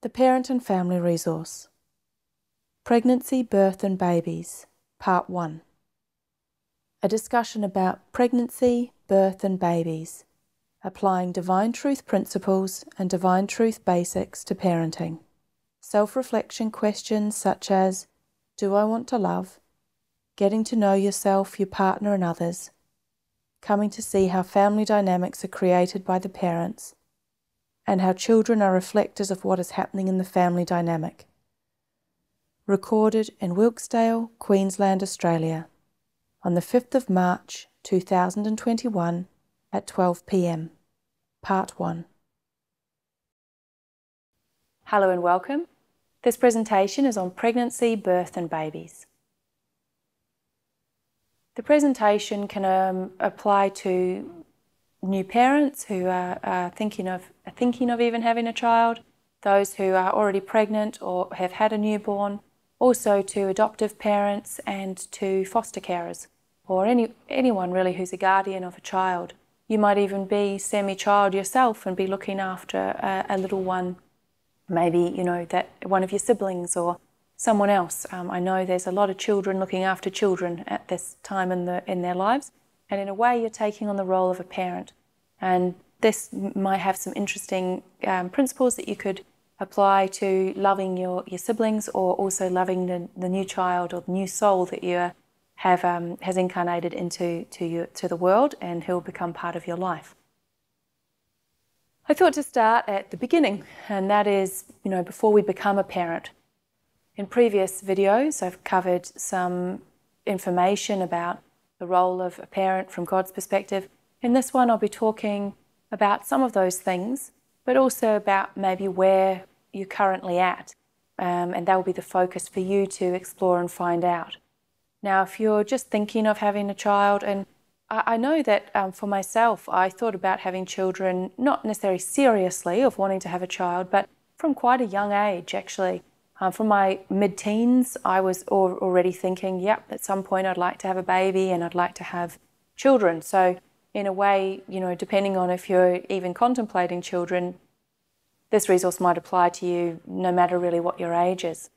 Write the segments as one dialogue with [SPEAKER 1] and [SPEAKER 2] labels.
[SPEAKER 1] The Parent and Family Resource Pregnancy, Birth and Babies, Part 1 A discussion about pregnancy, birth and babies, applying divine truth principles and divine truth basics to parenting. Self reflection questions such as Do I want to love? Getting to know yourself, your partner, and others. Coming to see how family dynamics are created by the parents and how children are reflectors of what is happening in the family dynamic. Recorded in Wilkesdale, Queensland, Australia, on the 5th of March 2021 at 12 pm. Part 1. Hello and welcome. This presentation is on pregnancy, birth, and babies. The presentation can um, apply to new parents who are, are thinking of are thinking of even having a child, those who are already pregnant or have had a newborn, also to adoptive parents and to foster carers, or any anyone really who's a guardian of a child. You might even be semi-child yourself and be looking after a, a little one, maybe you know that one of your siblings or someone else. Um, I know there's a lot of children looking after children at this time in the in their lives, and in a way, you're taking on the role of a parent. And this might have some interesting um, principles that you could apply to loving your, your siblings or also loving the, the new child or the new soul that you have um, has incarnated into to, you, to the world and who will become part of your life. I thought to start at the beginning, and that is, you know, before we become a parent. In previous videos, I've covered some information about the role of a parent from God's perspective. In this one, I'll be talking about some of those things, but also about maybe where you're currently at. Um, and that will be the focus for you to explore and find out. Now, if you're just thinking of having a child, and I, I know that um, for myself, I thought about having children, not necessarily seriously of wanting to have a child, but from quite a young age, actually. Um, from my mid teens, I was al- already thinking, yep, at some point I'd like to have a baby and I'd like to have children. So, in a way, you know, depending on if you're even contemplating children, this resource might apply to you no matter really what your age is.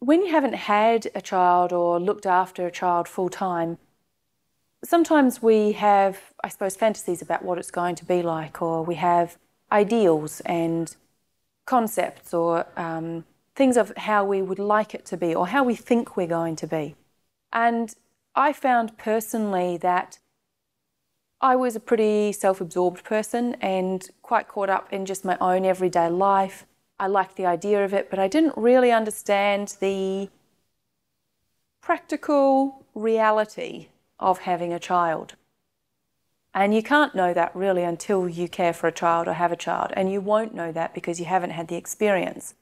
[SPEAKER 1] When you haven't had a child or looked after a child full time, sometimes we have, I suppose, fantasies about what it's going to be like, or we have ideals and concepts or um, things of how we would like it to be or how we think we're going to be. And I found personally that I was a pretty self absorbed person and quite caught up in just my own everyday life. I liked the idea of it, but I didn't really understand the practical reality of having a child. And you can't know that really until you care for a child or have a child, and you won't know that because you haven't had the experience.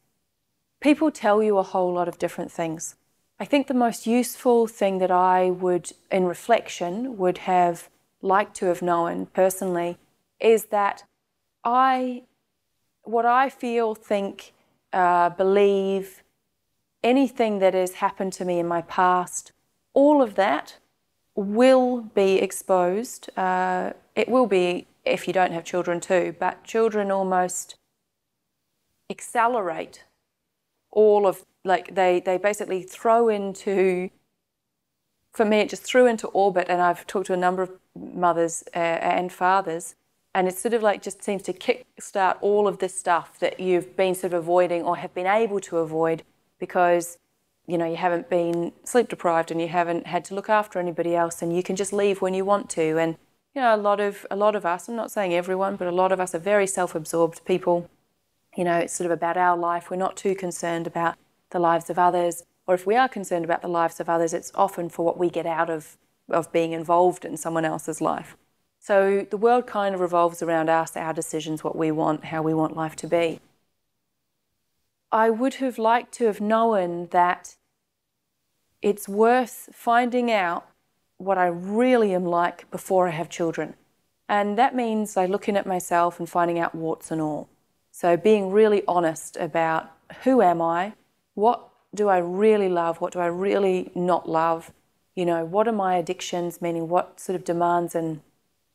[SPEAKER 1] People tell you a whole lot of different things. I think the most useful thing that I would, in reflection, would have liked to have known personally is that I, what I feel, think, uh, believe, anything that has happened to me in my past, all of that will be exposed. Uh, it will be if you don't have children too, but children almost accelerate all of like they they basically throw into for me it just threw into orbit and I've talked to a number of mothers uh, and fathers and it sort of like just seems to kickstart all of this stuff that you've been sort of avoiding or have been able to avoid because you know you haven't been sleep deprived and you haven't had to look after anybody else and you can just leave when you want to. And you know a lot of a lot of us i'm not saying everyone but a lot of us are very self-absorbed people you know it's sort of about our life we're not too concerned about the lives of others or if we are concerned about the lives of others it's often for what we get out of of being involved in someone else's life so the world kind of revolves around us our decisions what we want how we want life to be I would have liked to have known that it's worth finding out what I really am like before I have children. And that means I looking at myself and finding out warts and all. So being really honest about who am I? What do I really love? What do I really not love? You know, what are my addictions, meaning what sort of demands and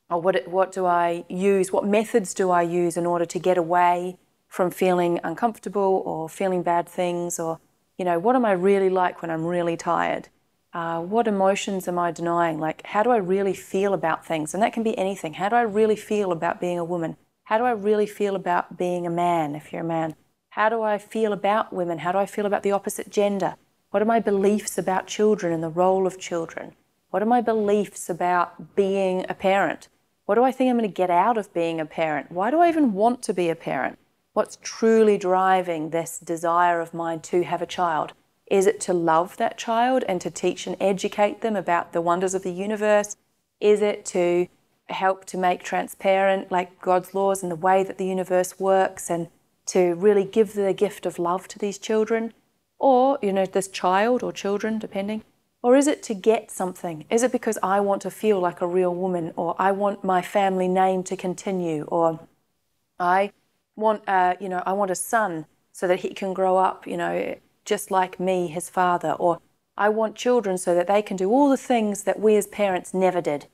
[SPEAKER 1] or what, what do I use? What methods do I use in order to get away from feeling uncomfortable or feeling bad things or, you know, what am I really like when I'm really tired? Uh, what emotions am I denying? Like, how do I really feel about things? And that can be anything. How do I really feel about being a woman? How do I really feel about being a man if you're a man? How do I feel about women? How do I feel about the opposite gender? What are my beliefs about children and the role of children? What are my beliefs about being a parent? What do I think I'm going to get out of being a parent? Why do I even want to be a parent? What's truly driving this desire of mine to have a child? Is it to love that child and to teach and educate them about the wonders of the universe? Is it to help to make transparent like God's laws and the way that the universe works and to really give the gift of love to these children? Or, you know, this child or children, depending. Or is it to get something? Is it because I want to feel like a real woman, or I want my family name to continue, or I want, uh, you know, I want a son so that he can grow up, you know, just like me, his father, or I want children so that they can do all the things that we as parents never did.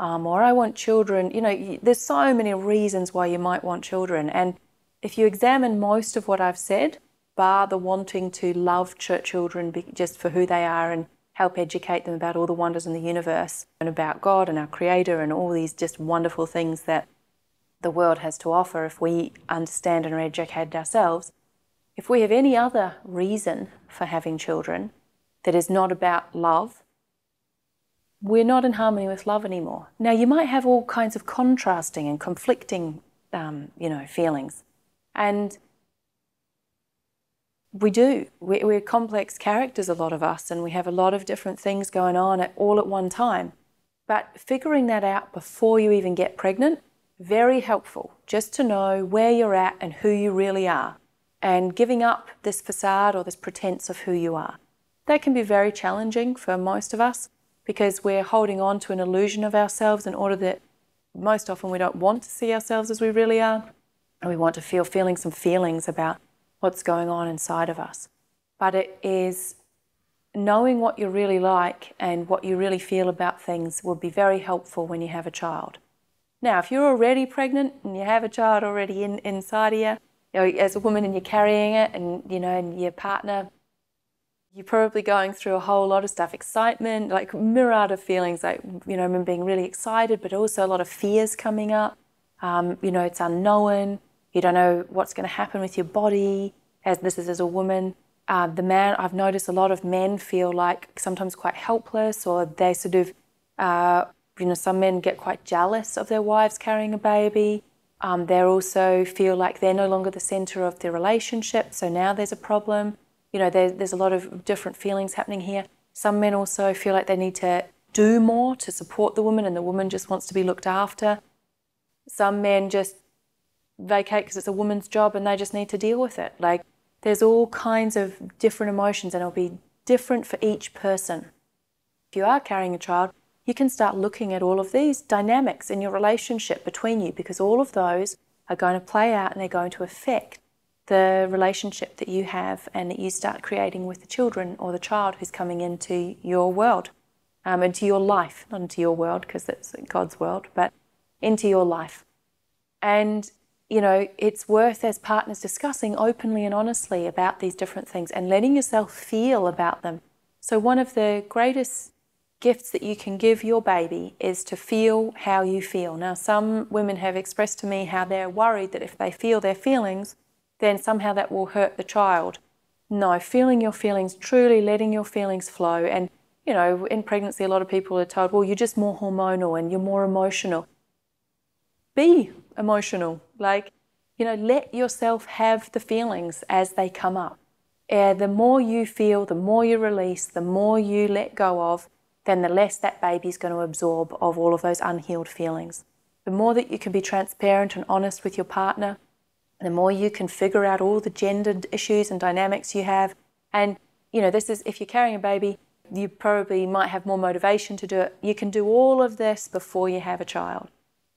[SPEAKER 1] Um, or I want children, you know, there's so many reasons why you might want children. And if you examine most of what I've said, bar the wanting to love children just for who they are and help educate them about all the wonders in the universe and about God and our Creator and all these just wonderful things that the world has to offer if we understand and are educated ourselves. If we have any other reason for having children that is not about love, we're not in harmony with love anymore. Now, you might have all kinds of contrasting and conflicting, um, you know, feelings. And we do. We're complex characters, a lot of us, and we have a lot of different things going on at, all at one time. But figuring that out before you even get pregnant, very helpful just to know where you're at and who you really are, and giving up this facade or this pretense of who you are. That can be very challenging for most of us because we're holding on to an illusion of ourselves in order that most often we don't want to see ourselves as we really are, and we want to feel feeling some feelings about what's going on inside of us. But it is knowing what you're really like and what you really feel about things will be very helpful when you have a child. Now, if you're already pregnant and you have a child already in, inside of you, you know, as a woman and you're carrying it and, you know, and your partner, you're probably going through a whole lot of stuff, excitement, like myriad of feelings, like, you know, being really excited, but also a lot of fears coming up. Um, you know, it's unknown. You don't know what's going to happen with your body, as this is as a woman. Uh, the man, I've noticed a lot of men feel like sometimes quite helpless, or they sort of, uh, you know, some men get quite jealous of their wives carrying a baby. Um, they also feel like they're no longer the center of their relationship, so now there's a problem. You know, there, there's a lot of different feelings happening here. Some men also feel like they need to do more to support the woman, and the woman just wants to be looked after. Some men just vacate because it's a woman's job and they just need to deal with it. Like there's all kinds of different emotions and it'll be different for each person. If you are carrying a child, you can start looking at all of these dynamics in your relationship between you because all of those are going to play out and they're going to affect the relationship that you have and that you start creating with the children or the child who's coming into your world, um, into your life, not into your world because it's God's world, but into your life. And you know, it's worth as partners discussing openly and honestly about these different things and letting yourself feel about them. So, one of the greatest gifts that you can give your baby is to feel how you feel. Now, some women have expressed to me how they're worried that if they feel their feelings, then somehow that will hurt the child. No, feeling your feelings, truly letting your feelings flow. And, you know, in pregnancy, a lot of people are told, well, you're just more hormonal and you're more emotional. Be emotional. Like, you know, let yourself have the feelings as they come up. Uh, the more you feel, the more you release, the more you let go of, then the less that baby's going to absorb of all of those unhealed feelings. The more that you can be transparent and honest with your partner, the more you can figure out all the gendered issues and dynamics you have. And, you know, this is if you're carrying a baby, you probably might have more motivation to do it. You can do all of this before you have a child.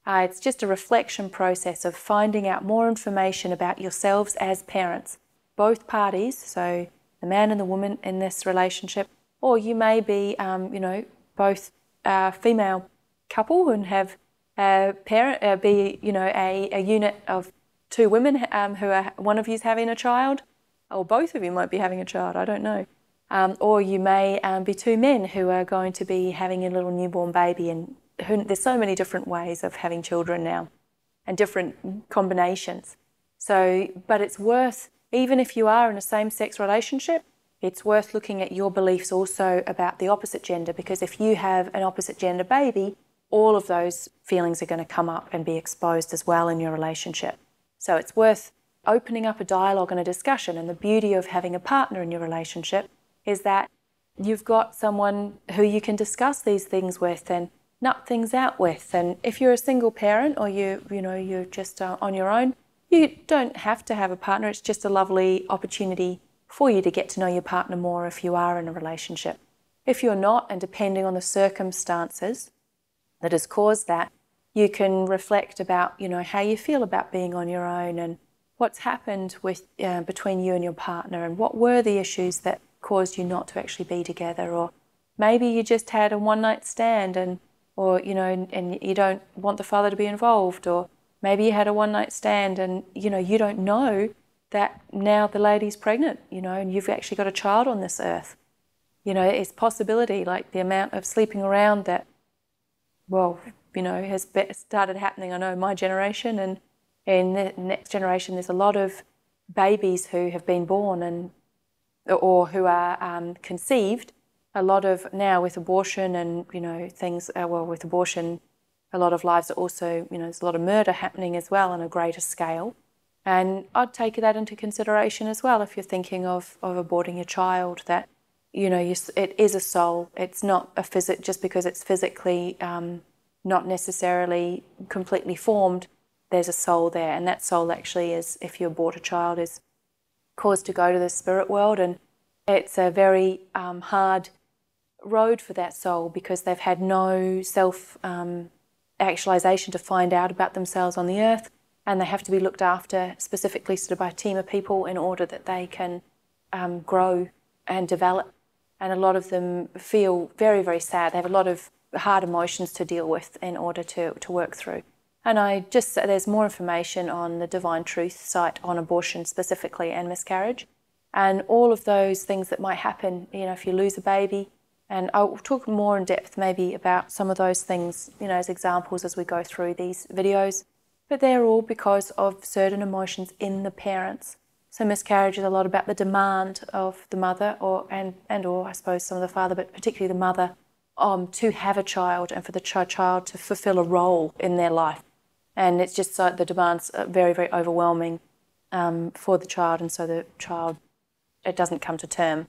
[SPEAKER 1] Uh, it's just a reflection process of finding out more information about yourselves as parents, both parties, so the man and the woman in this relationship, or you may be, um, you know, both a female couple and have a parent, uh, be, you know, a, a unit of two women um, who are one of you's having a child, or both of you might be having a child. I don't know. Um, or you may um, be two men who are going to be having a little newborn baby, and who, there's so many different ways of having children now, and different combinations. So, but it's worth even if you are in a same-sex relationship, it's worth looking at your beliefs also about the opposite gender because if you have an opposite gender baby, all of those feelings are going to come up and be exposed as well in your relationship. So it's worth opening up a dialogue and a discussion. And the beauty of having a partner in your relationship is that you've got someone who you can discuss these things with and nut things out with. And if you're a single parent or you you know you're just uh, on your own, you don't have to have a partner. It's just a lovely opportunity for you to get to know your partner more if you are in a relationship. If you're not, and depending on the circumstances that has caused that, you can reflect about, you know, how you feel about being on your own and what's happened with uh, between you and your partner and what were the issues that caused you not to actually be together or maybe you just had a one night stand and or you know and, and you don't want the father to be involved or maybe you had a one night stand and you know you don't know that now the lady's pregnant you know and you've actually got a child on this earth. You know it's possibility like the amount of sleeping around that well you know has started happening i know my generation and in the next generation there's a lot of babies who have been born and or who are um, conceived a lot of now with abortion and you know things uh, well with abortion a lot of lives are also, you know, there's a lot of murder happening as well on a greater scale. And I'd take that into consideration as well if you're thinking of, of aborting a child, that, you know, you, it is a soul. It's not a physic, just because it's physically um, not necessarily completely formed, there's a soul there. And that soul actually is, if you abort a child, is caused to go to the spirit world. And it's a very um, hard road for that soul because they've had no self um, actualization to find out about themselves on the earth, and they have to be looked after specifically sort of by a team of people in order that they can um, grow and develop. And a lot of them feel very, very sad. They have a lot of hard emotions to deal with in order to, to work through. And I just, there's more information on the Divine Truth site on abortion specifically and miscarriage. And all of those things that might happen, you know, if you lose a baby, and I'll talk more in depth maybe about some of those things, you know, as examples as we go through these videos. But they're all because of certain emotions in the parents. So miscarriage is a lot about the demand of the mother or and, and or I suppose some of the father, but particularly the mother, um, to have a child and for the ch- child to fulfill a role in their life. And it's just so the demands are very, very overwhelming um, for the child, and so the child it doesn't come to term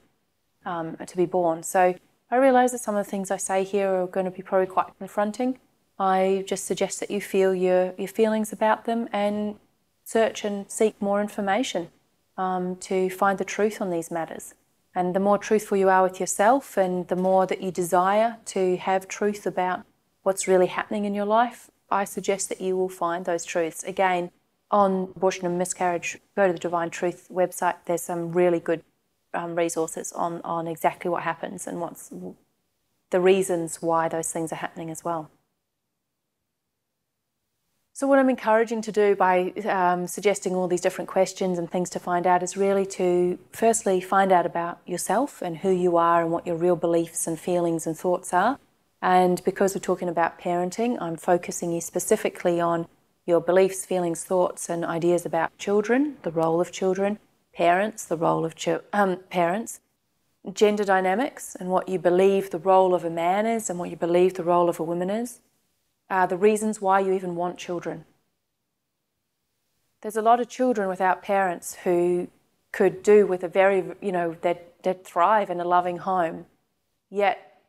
[SPEAKER 1] um, to be born. So I realise that some of the things I say here are going to be probably quite confronting. I just suggest that you feel your, your feelings about them and search and seek more information um, to find the truth on these matters. And the more truthful you are with yourself and the more that you desire to have truth about what's really happening in your life, I suggest that you will find those truths. Again, on abortion and miscarriage, go to the Divine Truth website. There's some really good um, resources on, on exactly what happens and what's the reasons why those things are happening as well. So, what I'm encouraging to do by um, suggesting all these different questions and things to find out is really to firstly find out about yourself and who you are and what your real beliefs and feelings and thoughts are. And because we're talking about parenting, I'm focusing you specifically on your beliefs, feelings, thoughts, and ideas about children, the role of children, parents, the role of um, parents, gender dynamics and what you believe the role of a man is and what you believe the role of a woman is, uh, the reasons why you even want children. There's a lot of children without parents who could do with a very, you know, that, that thrive in a loving home, yet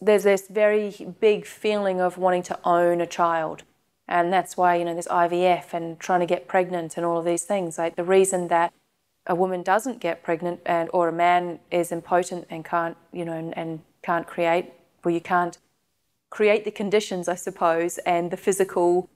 [SPEAKER 1] there's this very big feeling of wanting to own a child. And that's why, you know, there's IVF and trying to get pregnant and all of these things. Like the reason that a woman doesn't get pregnant and or a man is impotent and can't you know and, and can't create well you can't create the conditions, I suppose, and the physical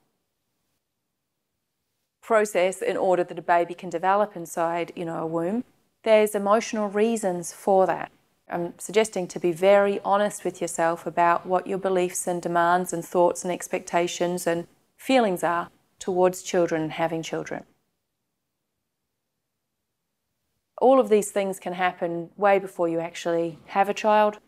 [SPEAKER 1] process in order that a baby can develop inside, you know, a womb. There's emotional reasons for that. I'm suggesting to be very honest with yourself about what your beliefs and demands and thoughts and expectations and feelings are towards children and having children. All of these things can happen way before you actually have a child,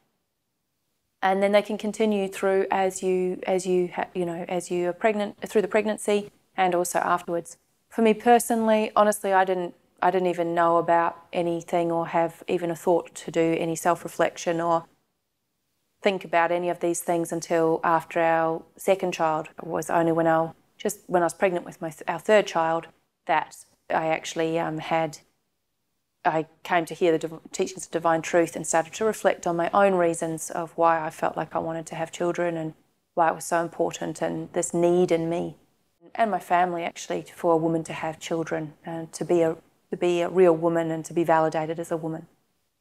[SPEAKER 1] and then they can continue through as you as you you know as you are pregnant through the pregnancy and also afterwards. For me personally, honestly, I didn't I didn't even know about anything or have even a thought to do any self-reflection or think about any of these things until after our second child. It was only when I just when I was pregnant with my our third child that I actually um, had I came to hear the teachings of divine truth and started to reflect on my own reasons of why I felt like I wanted to have children and why it was so important and this need in me and my family actually for a woman to have children and to be a to be a real woman and to be validated as a woman.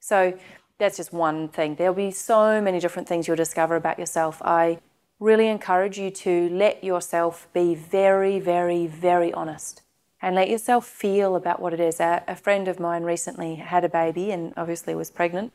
[SPEAKER 1] So that's just one thing. There'll be so many different things you'll discover about yourself. I really encourage you to let yourself be very, very, very honest and let yourself feel about what it is. A, a, friend of mine recently had a baby and obviously was pregnant.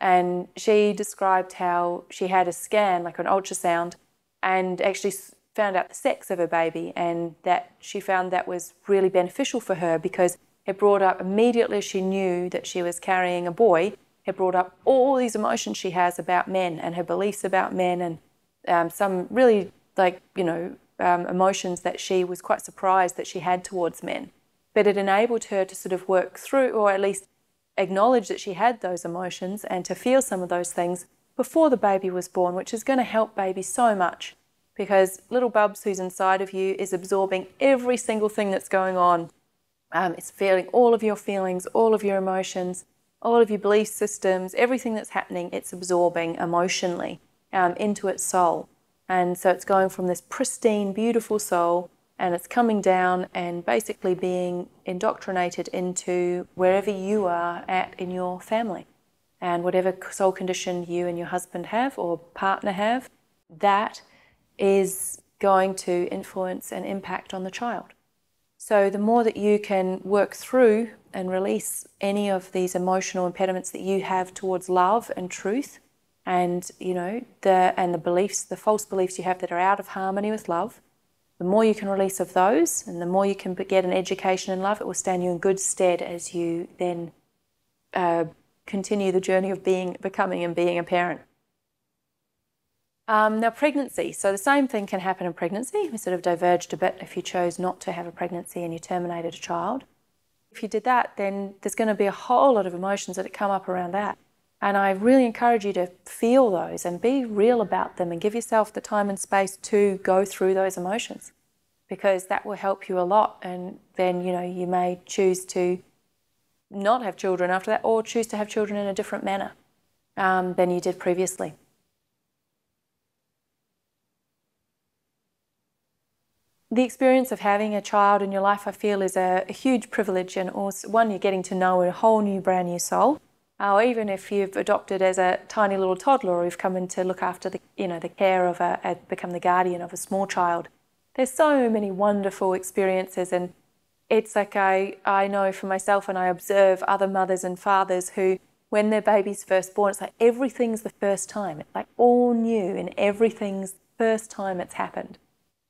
[SPEAKER 1] And she described how she had a scan, like an ultrasound, and actually found out the sex of her baby. And that she found that was really beneficial for her because it brought up immediately she knew that she was carrying a boy. It brought up all these emotions she has about men and her beliefs about men and um, some really like, you know, um, emotions that she was quite surprised that she had towards men. But it enabled her to sort of work through, or at least acknowledge that she had those emotions and to feel some of those things before the baby was born, which is going to help baby so much because little Bubs who's inside of you is absorbing every single thing that's going on. Um, it's feeling all of your feelings, all of your emotions, all of your belief systems, everything that's happening, it's absorbing emotionally um, into its soul. And so it's going from this pristine, beautiful soul and it's coming down and basically being indoctrinated into wherever you are at in your family. And whatever soul condition you and your husband have or partner have, that is going to influence and impact on the child. So the more that you can work through and release any of these emotional impediments that you have towards love and truth, and you know the and the beliefs the false beliefs you have that are out of harmony with love the more you can release of those and the more you can get an education in love it will stand you in good stead as you then uh, continue the journey of being becoming and being a parent. Um, now pregnancy. So the same thing can happen in pregnancy. We sort of diverged a bit if you chose not to have a pregnancy and you terminated a child. If you did that then there's going to be a whole lot of emotions that come up around that and I really encourage you to feel those and be real about them and give yourself the time and space to go through those emotions because that will help you a lot. And then, you know, you may choose to not have children after that or choose to have children in a different manner um, than you did previously. The experience of having a child in your life, I feel, is a, a huge privilege and also one you're getting to know a whole new, brand new soul or even if you've adopted as a tiny little toddler or you've come in to look after the you know the care of a, a become the guardian of a small child there's so many wonderful experiences. And it's like I, I know for myself and I observe other mothers and fathers who when their baby's first born it's like everything's the first time. It's like all new and everything's first time it's happened.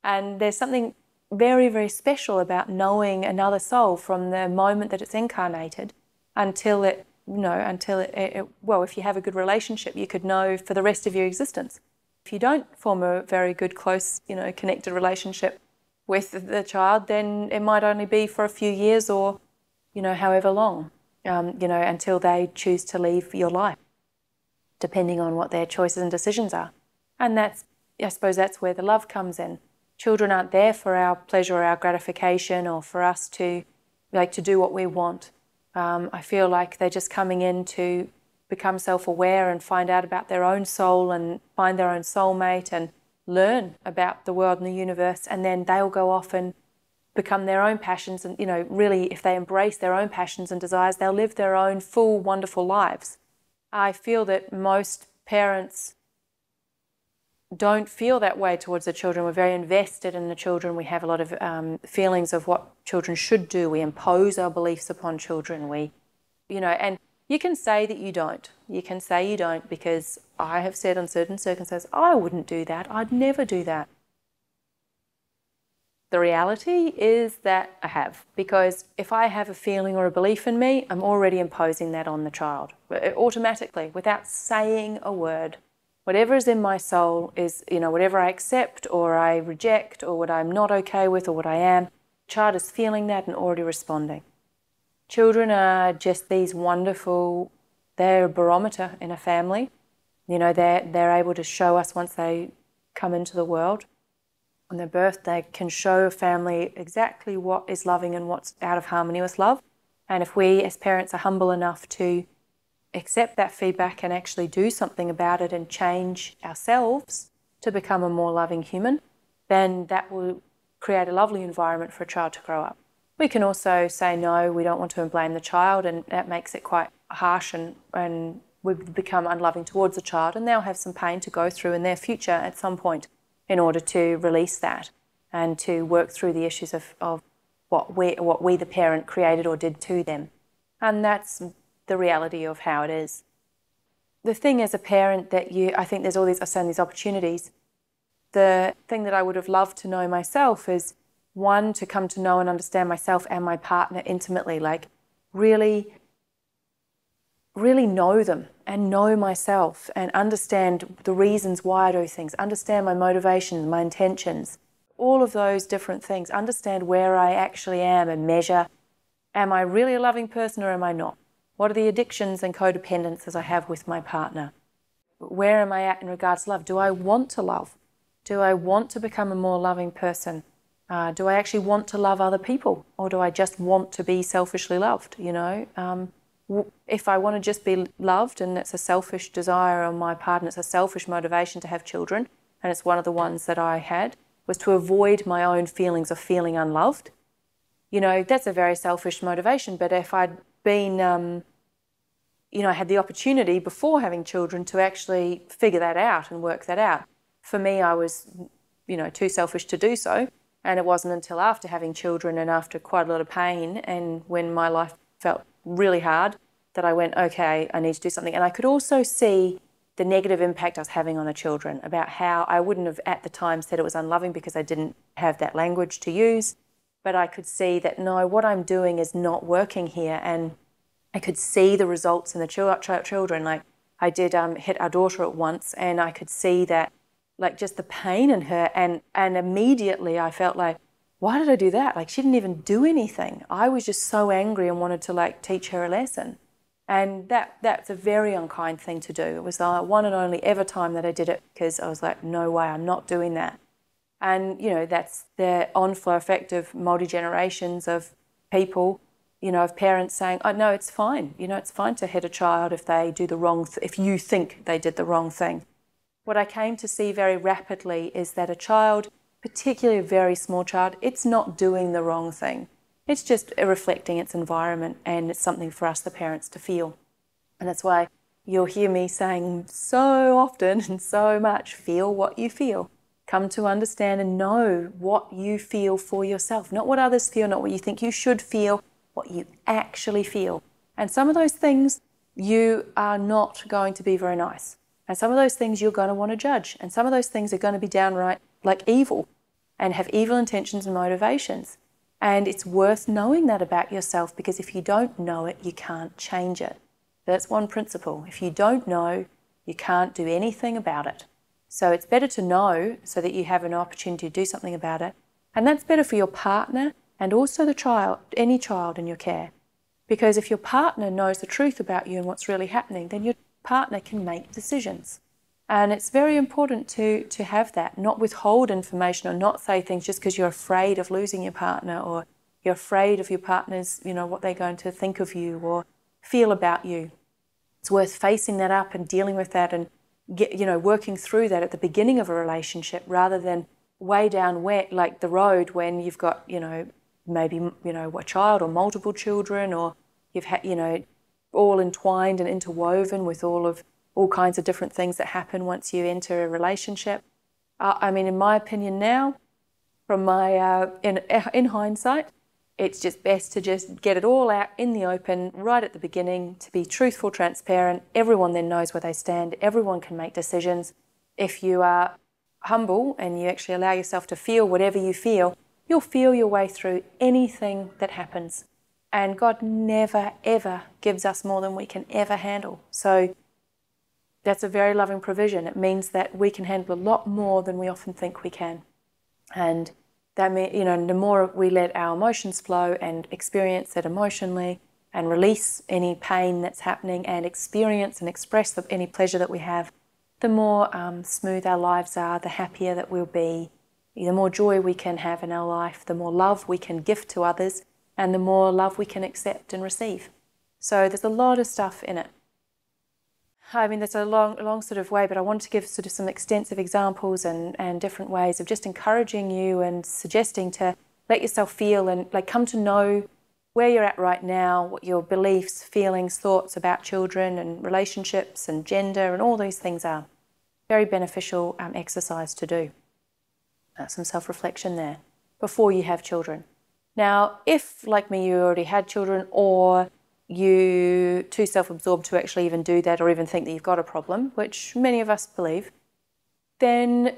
[SPEAKER 1] And there's something very very special about knowing another soul from the moment that it's incarnated until it know, until it, it, well, if you have a good relationship, you could know for the rest of your existence. If you don't form a very good, close, you know, connected relationship with the child, then it might only be for a few years or, you know, however long, um, you know, until they choose to leave your life, depending on what their choices and decisions are. And that's, I suppose, that's where the love comes in. Children aren't there for our pleasure or our gratification or for us to, like, to do what we want um, I feel like they're just coming in to become self aware and find out about their own soul and find their own soulmate and learn about the world and the universe. And then they'll go off and become their own passions. And, you know, really, if they embrace their own passions and desires, they'll live their own full, wonderful lives. I feel that most parents don't feel that way towards the children. We're very invested in the children. We have a lot of um, feelings of what children should do. We impose our beliefs upon children. We, you know, and you can say that you don't. You can say you don't because I have said on certain circumstances, I wouldn't do that. I'd never do that. The reality is that I have, because if I have a feeling or a belief in me, I'm already imposing that on the child automatically without saying a word. Whatever is in my soul is, you know, whatever I accept or I reject or what I'm not okay with or what I am, child is feeling that and already responding. Children are just these wonderful, they're a barometer in a family. You know, they're, they're able to show us once they come into the world on their birth, they can show a family exactly what is loving and what's out of harmony with love. And if we as parents are humble enough to accept that feedback and actually do something about it and change ourselves to become a more loving human, then that will create a lovely environment for a child to grow up. We can also say no, we don't want to blame the child, and that makes it quite harsh and, and we become unloving towards the child, and they'll have some pain to go through in their future at some point in order to release that and to work through the issues of, of what we what we the parent created or did to them. And that's the reality of how it is. The thing as a parent that you I think there's all these I saying these opportunities. The thing that I would have loved to know myself is one to come to know and understand myself and my partner intimately, like really really know them and know myself and understand the reasons why I do things, understand my motivations, my intentions, all of those different things, understand where I actually am and measure am I really a loving person or am I not? What are the addictions and codependencies I have with my partner? Where am I at in regards to love? Do I want to love? Do I want to become a more loving person? Uh, do I actually want to love other people or do I just want to be selfishly loved? You know, um, if I want to just be loved and it's a selfish desire on my part and it's a selfish motivation to have children, and it's one of the ones that I had, was to avoid my own feelings of feeling unloved. You know, that's a very selfish motivation, but if I'd been, um, you know, I had the opportunity before having children to actually figure that out and work that out. For me, I was, you know, too selfish to do so. And it wasn't until after having children and after quite a lot of pain and when my life felt really hard that I went, okay, I need to do something. And I could also see the negative impact I was having on the children about how I wouldn't have at the time said it was unloving because I didn't have that language to use. But I could see that no, what I'm doing is not working here. And I could see the results in the children. Like I did um, hit our daughter at once, and I could see that, like just the pain in her. And, and immediately I felt like, why did I do that? Like she didn't even do anything. I was just so angry and wanted to like teach her a lesson. And that that's a very unkind thing to do. It was the one and only ever time that I did it because I was like, no way, I'm not doing that. And you know, that's the on-flow effect of multi-generations of people, you know, of parents saying, oh no, it's fine. You know, it's fine to hit a child if they do the wrong th- if you think they did the wrong thing. What I came to see very rapidly is that a child particularly a very small child, it's not doing the wrong thing. It's just reflecting its environment, and it's something for us, the parents, to feel. And that's why you'll hear me saying so often and so much feel what you feel. Come to understand and know what you feel for yourself, not what others feel, not what you think you should feel, what you actually feel. And some of those things you are not going to be very nice. And some of those things you're going to want to judge. And some of those things are going to be downright like evil and have evil intentions and motivations. And it's worth knowing that about yourself because if you don't know it, you can't change it. That's one principle. If you don't know, you can't do anything about it. So it's better to know so that you have an opportunity to do something about it. And that's better for your partner and also the child, any child in your care. Because if your partner knows the truth about you and what's really happening, then your partner can make decisions. And it's very important to, to have that, not withhold information or not say things just because you're afraid of losing your partner or you're afraid of your partner's, you know, what they're going to think of you or feel about you. It's worth facing that up and dealing with that and get, you know, working through that at the beginning of a relationship rather than way down wet like the road when you've got, you know, maybe, you know, a child or multiple children or you've had, you know, all entwined and interwoven with all of all kinds of different things that happen once you enter a relationship. Uh, I mean, in my opinion now, from my uh, in in hindsight, it's just best to just get it all out in the open right at the beginning to be truthful, transparent. Everyone then knows where they stand. Everyone can make decisions. If you are humble and you actually allow yourself to feel whatever you feel, you'll feel your way through anything that happens. And God never, ever gives us more than we can ever handle. So that's a very loving provision. It means that we can handle a lot more than we often think we can. And that means, you know, the more we let our emotions flow and experience it emotionally and release any pain that's happening and experience and express the, any pleasure that we have, the more um, smooth our lives are, the happier that we'll be, the more joy we can have in our life, the more love we can give to others, and the more love we can accept and receive. So there's a lot of stuff in it. I mean, there's a long, long sort of way, but I want to give sort of some extensive examples and, and different ways of just encouraging you and suggesting to let yourself feel and like come to know where you're at right now, what your beliefs, feelings, thoughts about children and relationships and gender and all these things are. Very beneficial um, exercise to do. Uh, some self reflection there before you have children. Now, if, like me, you already had children or you too self-absorbed to actually even do that or even think that you've got a problem, which many of us believe, then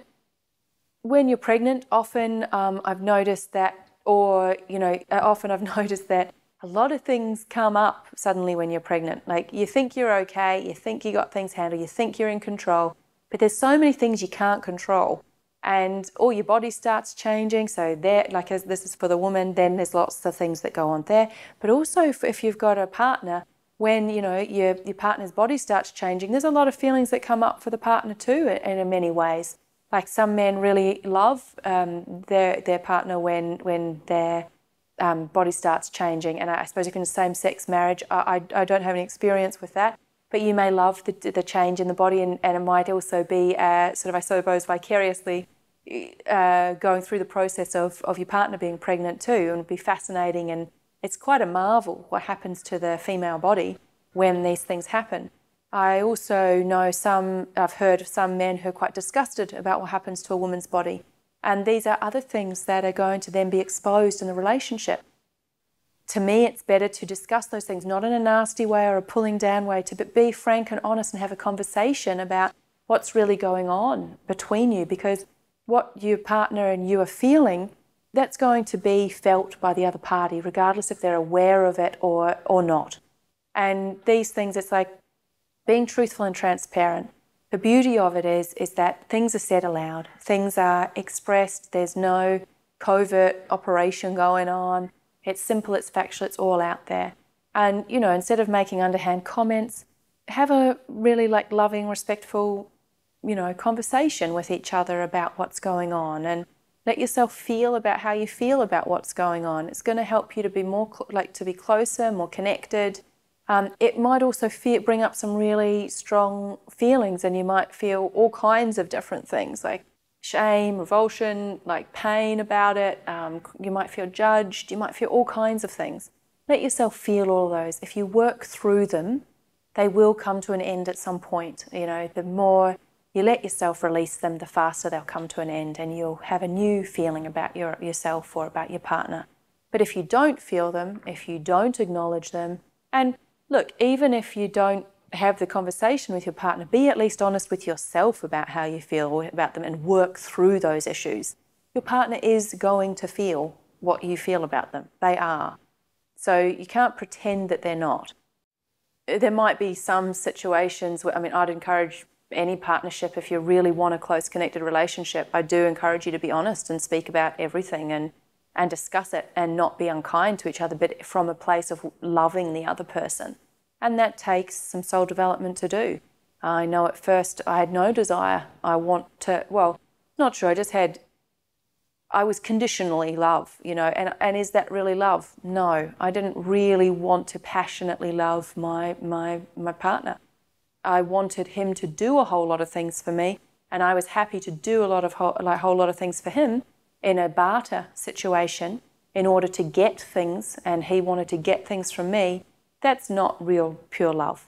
[SPEAKER 1] when you're pregnant, often um, I've noticed that, or you know, uh, often I've noticed that a lot of things come up suddenly when you're pregnant. Like you think you're okay, you think you got things handled, you think you're in control, but there's so many things you can't control and all your body starts changing. So there, like as this is for the woman, then there's lots of things that go on there. But also, if you've got a partner, when you know your your partner's body starts changing, there's a lot of feelings that come up for the partner too, in, in many ways. Like some men really love um, their their partner when when their um, body starts changing. And I, suppose if in a same sex marriage, I, I, I don't have any experience with that but you may love the, the change in the body, and, and it might also be uh, sort of, I suppose, vicariously uh, going through the process of, of your partner being pregnant too, and it'd be fascinating. And it's quite a marvel what happens to the female body when these things happen. I also know some, I've heard of some men who are quite disgusted about what happens to a woman's body. And these are other things that are going to then be exposed in the relationship to me, it's better to discuss those things, not in a nasty way or a pulling down way, to be frank and honest and have a conversation about what's really going on between you because what your partner and you are feeling, that's going to be felt by the other party, regardless if they're aware of it or, or not. And these things, it's like being truthful and transparent. The beauty of it is, is that things are said aloud, things are expressed, there's no covert operation going on it's simple, it's factual, it's all out there. And, you know, instead of making underhand comments, have a really like loving, respectful, you know, conversation with each other about what's going on and let yourself feel about how you feel about what's going on. It's going to help you to be more like to be closer, more connected. Um, it might also feel, bring up some really strong feelings, and you might feel all kinds of different things like shame, revulsion, like pain about it. Um, you might feel judged. You might feel all kinds of things. Let yourself feel all those. If you work through them, they will come to an end at some point. You know, the more you let yourself release them, the faster they'll come to an end, and you'll have a new feeling about your, yourself or about your partner. But if you don't feel them, if you don't acknowledge them, and look, even if you don't have the conversation with your partner, be at least honest with yourself about how you feel about them and work through those issues. Your partner is going to feel what you feel about them. They are. So you can't pretend that they're not. There might be some situations where, I mean, I'd encourage any partnership, if you really want a close connected relationship, I do encourage you to be honest and speak about everything and, and discuss it and not be unkind to each other, but from a place of loving the other person. And that takes some soul development to do. I know at first I had no desire. I want to, well, not sure, I just had, I was conditionally love, you know, and, and is that really love? No, I didn't really want to passionately love my, my, my partner. I wanted him to do a whole lot of things for me, and I was happy to do a lot of whole, like whole lot of things for him in a barter situation in order to get things, and he wanted to get things from me that's not real pure love.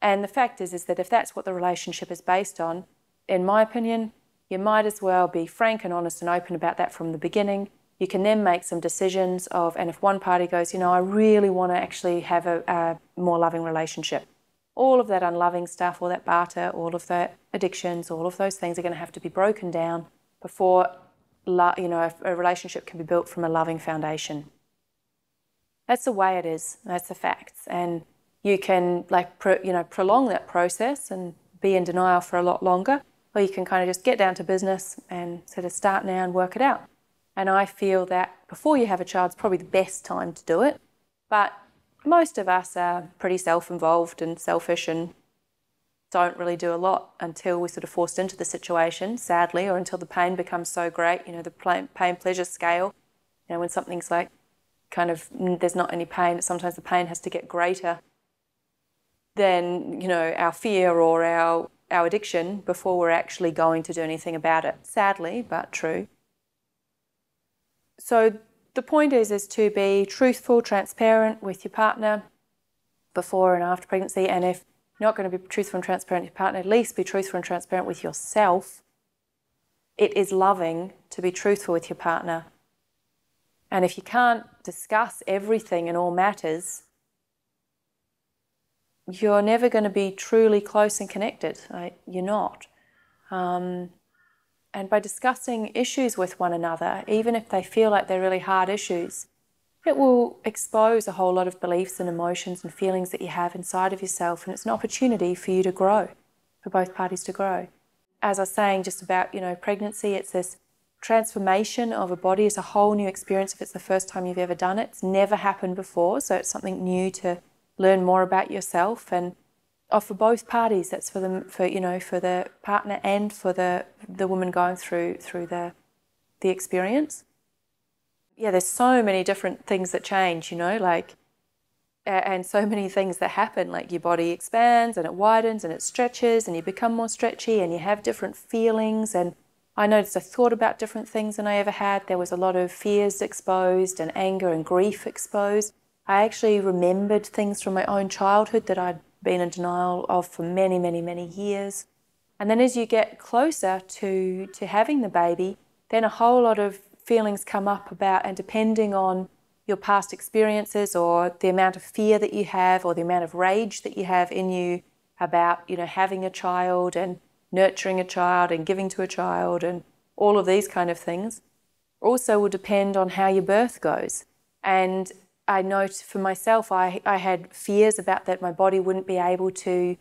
[SPEAKER 1] And the fact is, is that if that's what the relationship is based on, in my opinion, you might as well be frank and honest and open about that from the beginning. You can then make some decisions of, and if one party goes, you know, I really want to actually have a, a more loving relationship, all of that unloving stuff, all that barter, all of that addictions, all of those things are going to have to be broken down before you know, a, a relationship can be built from a loving foundation. That's the way it is. That's the facts, and you can like pro, you know prolong that process and be in denial for a lot longer, or you can kind of just get down to business and sort of start now and work it out. And I feel that before you have a child is probably the best time to do it. But most of us are pretty self involved and selfish and don't really do a lot until we're sort of forced into the situation, sadly, or until the pain becomes so great. You know, the pain pleasure scale, you know, when something's like kind of there's not any pain, sometimes the pain has to get greater than, you know, our fear or our, our addiction before we're actually going to do anything about it. Sadly, but true. So the point is is to be truthful, transparent with your partner before and after pregnancy. And if not going to be truthful and transparent with your partner, at least be truthful and transparent with yourself. It is loving to be truthful with your partner. And if you can't discuss everything and all matters, you're never going to be truly close and connected. Like, you're not. Um, and by discussing issues with one another, even if they feel like they're really hard issues, it will expose a whole lot of beliefs and emotions and feelings that you have inside of yourself. And it's an opportunity for you to grow, for both parties to grow. As I was saying just about, you know, pregnancy, it's this transformation of a body. is a whole new experience if it's the first time you've ever done it. It's never happened before, so it's something new to learn more about yourself and for both parties. That's for them, for you know, for the partner and for the the woman going through through the the experience. Yeah, there's so many different things that change. You know, like and so many things that happen like your body expands and it widens and it stretches and you become more stretchy and you have different feelings and I noticed I thought about different things than I ever had. There was a lot of fears exposed and anger and grief exposed. I actually remembered things from my own childhood that I'd been in denial of for many, many, many years. And then as you get closer to, to having the baby, then a whole lot of feelings come up about, and depending on your past experiences or the amount of fear that you have or the amount of rage that you have in you about, you know, having a child and nurturing a child and giving to a child and all of these kind of things, also will depend on how your birth goes. And I note for myself, I, I had fears about that my body wouldn't be able to,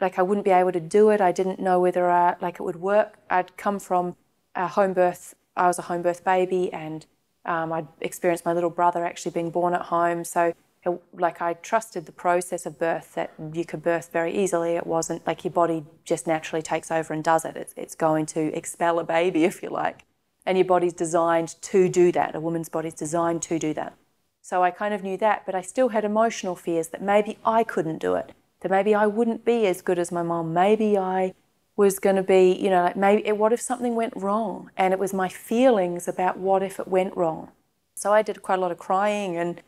[SPEAKER 1] like I wouldn't be able to do it. I didn't know whether I, like it would work. I'd come from a home birth. I was a home birth baby, and um, I'd experienced my little brother actually being born at home. So, it, like I trusted the process of birth that you could birth very easily. It wasn't like your body just naturally takes over and does it. It's, it's going to expel a baby, if you like, and your body's designed to do that. A woman's body's designed to do that. So I kind of knew that, but I still had emotional fears that maybe I couldn't do it, that maybe I wouldn't be as good as my mom, maybe I was going to be, you know, like maybe what if something went wrong? And it was my feelings about what if it went wrong. So I did quite a lot of crying and,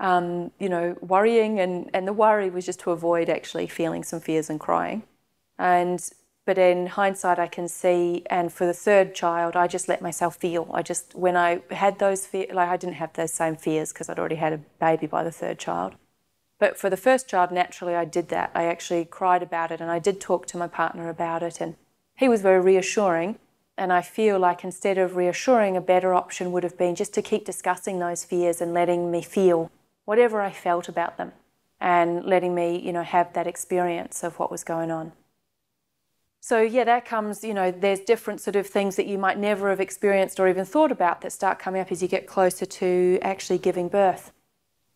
[SPEAKER 1] um, you know, worrying, and, and the worry was just to avoid actually feeling some fears and crying. And but in hindsight, I can see, and for the third child, I just let myself feel. I just, when I had those fears, like I didn't have those same fears because I'd already had a baby by the third child. But for the first child, naturally, I did that. I actually cried about it and I did talk to my partner about it, and he was very reassuring. And I feel like instead of reassuring, a better option would have been just to keep discussing those fears and letting me feel whatever I felt about them and letting me, you know, have that experience of what was going on. So, yeah, that comes, you know, there's different sort of things that you might never have experienced or even thought about that start coming up as you get closer to actually giving birth.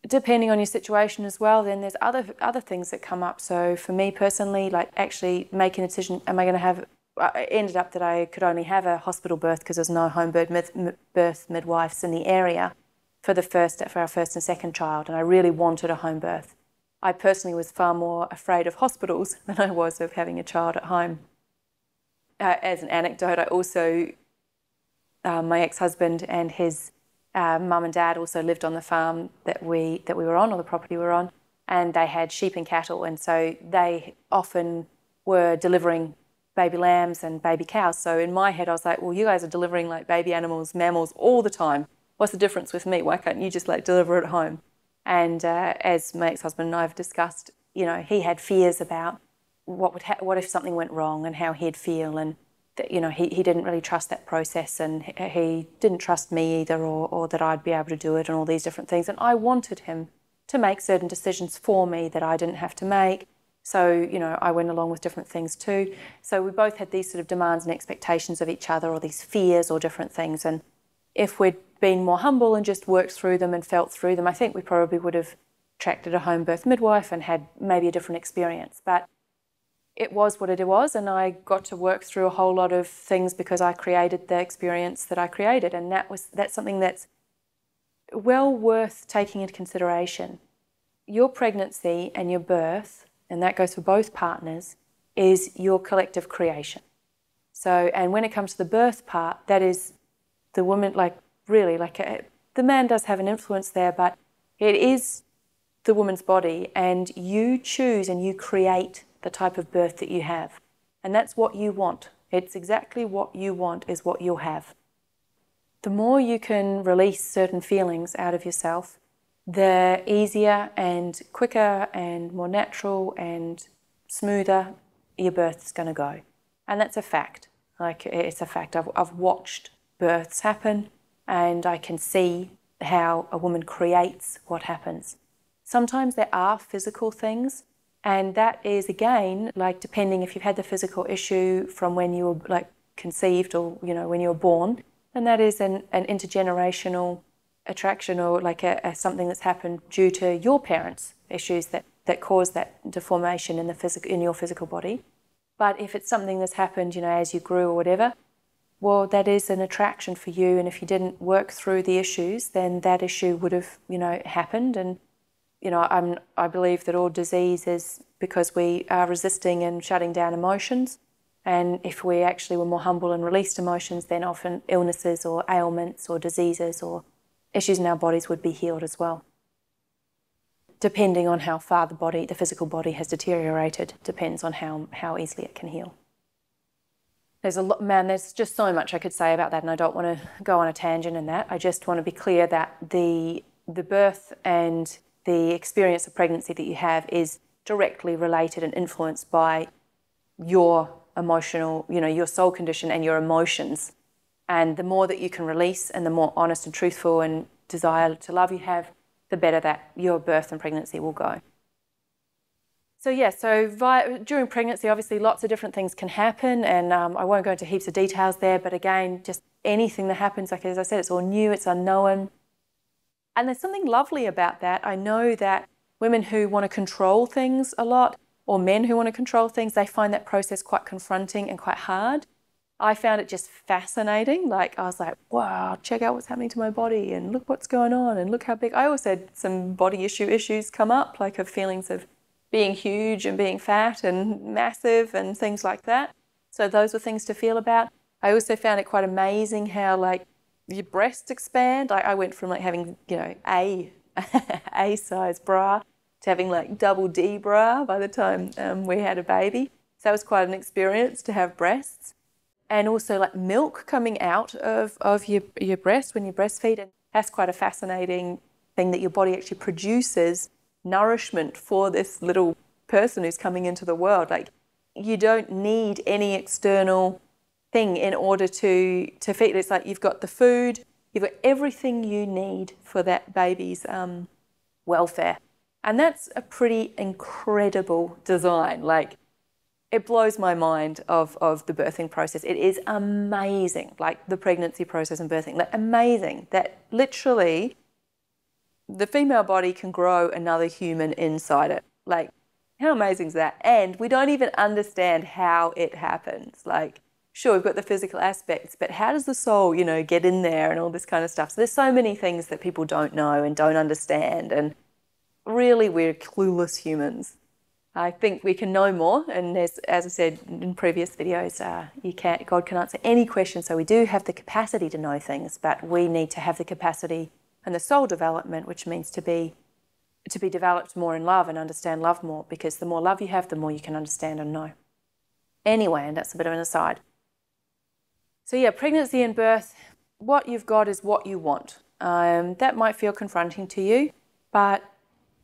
[SPEAKER 1] Depending on your situation as well, then there's other other things that come up. So, for me personally, like actually making a decision, am I going to have? Uh, it ended up that I could only have a hospital birth because there's no home birth, birth midwives in the area for the first for our first and second child, and I really wanted a home birth. I personally was far more afraid of hospitals than I was of having a child at home uh, as an anecdote, I also, uh, my ex-husband and his uh, mum and dad also lived on the farm that we that we were on, or the property we were on, and they had sheep and cattle, and so they often were delivering baby lambs and baby cows. So in my head, I was like, well, you guys are delivering like baby animals, mammals all the time. What's the difference with me? Why can't you just like deliver at home? And uh, as my ex-husband and I have discussed, you know, he had fears about what would ha- what if something went wrong and how he'd feel and that you know he, he didn't really trust that process and he didn't trust me either or, or that I'd be able to do it and all these different things and I wanted him to make certain decisions for me that I didn't have to make so you know I went along with different things too so we both had these sort of demands and expectations of each other or these fears or different things and if we'd been more humble and just worked through them and felt through them I think we probably would have attracted a home birth midwife and had maybe a different experience but it was what it was, and I got to work through a whole lot of things because I created the experience that I created, and that was that's something that's well worth taking into consideration. Your pregnancy and your birth, and that goes for both partners, is your collective creation. So, and when it comes to the birth part, that is the woman, like really, like uh, the man does have an influence there, but it is the woman's body, and you choose and you create the type of birth that you have. And that's what you want. It's exactly what you want, is what you'll have. The more you can release certain feelings out of yourself, the easier and quicker and more natural and smoother your birth is going to go. And that's a fact. Like, it's a fact. I've, I've watched births happen and I can see how a woman creates what happens. Sometimes there are physical things and that is again like depending if you've had the physical issue from when you were like conceived or you know when you were born, and that is an, an intergenerational attraction or like a, a, something that's happened due to your parents' issues that that cause that deformation in the physical in your physical body. But if it's something that's happened, you know, as you grew or whatever, well, that is an attraction for you. And if you didn't work through the issues, then that issue would have, you know, happened and you know, I'm, I believe that all disease is because we are resisting and shutting down emotions. And if we actually were more humble and released emotions, then often illnesses or ailments or diseases or issues in our bodies would be healed as well. Depending on how far the body, the physical body has deteriorated, depends on how, how easily it can heal. There's a lot, man, there's just so much I could say about that, and I don't want to go on a tangent in that. I just want to be clear that the, the birth and the experience of pregnancy that you have is directly related and influenced by your emotional, you know, your soul condition and your emotions. And the more that you can release and the more honest and truthful and desire to love you have, the better that your birth and pregnancy will go. So, yeah, so via, during pregnancy, obviously lots of different things can happen, and um, I won't go into heaps of details there, but again, just anything that happens, like as I said, it's all new, it's unknown. And there's something lovely about that. I know that women who want to control things a lot, or men who want to control things, they find that process quite confronting and quite hard. I found it just fascinating. Like, I was like, wow, check out what's happening to my body and look what's going on and look how big. I also had some body issue issues come up, like of feelings of being huge and being fat and massive and things like that. So, those were things to feel about. I also found it quite amazing how, like, your breasts expand. I, I went from like having, you know, a a size bra to having like double D bra by the time um, we had a baby. So that was quite an experience to have breasts. And also like milk coming out of, of your, your breast when you breastfeed. And that's quite a fascinating thing that your body actually produces nourishment for this little person who's coming into the world. Like you don't need any external thing in order to, to feed. It's like you've got the food, you've got everything you need for that baby's um, welfare. And that's a pretty incredible design. Like, it blows my mind of, of the birthing process. It is amazing, like the pregnancy process and birthing, like amazing that literally the female body can grow another human inside it. Like, how amazing is that? And we don't even understand how it happens. Like, sure, we've got the physical aspects, but how does the soul, you know, get in there and all this kind of stuff? So there's so many things that people don't know and don't understand, and really we're clueless humans. I think we can know more, and as, as I said in previous videos, uh, you can't, God can answer any question, so we do have the capacity to know things, but we need to have the capacity and the soul development, which means to be to be developed more in love and understand love more, because the more love you have, the more you can understand and know. Anyway, and that's a bit of an aside. So, yeah, pregnancy and birth, what you've got is what you want. Um, that might feel confronting to you, but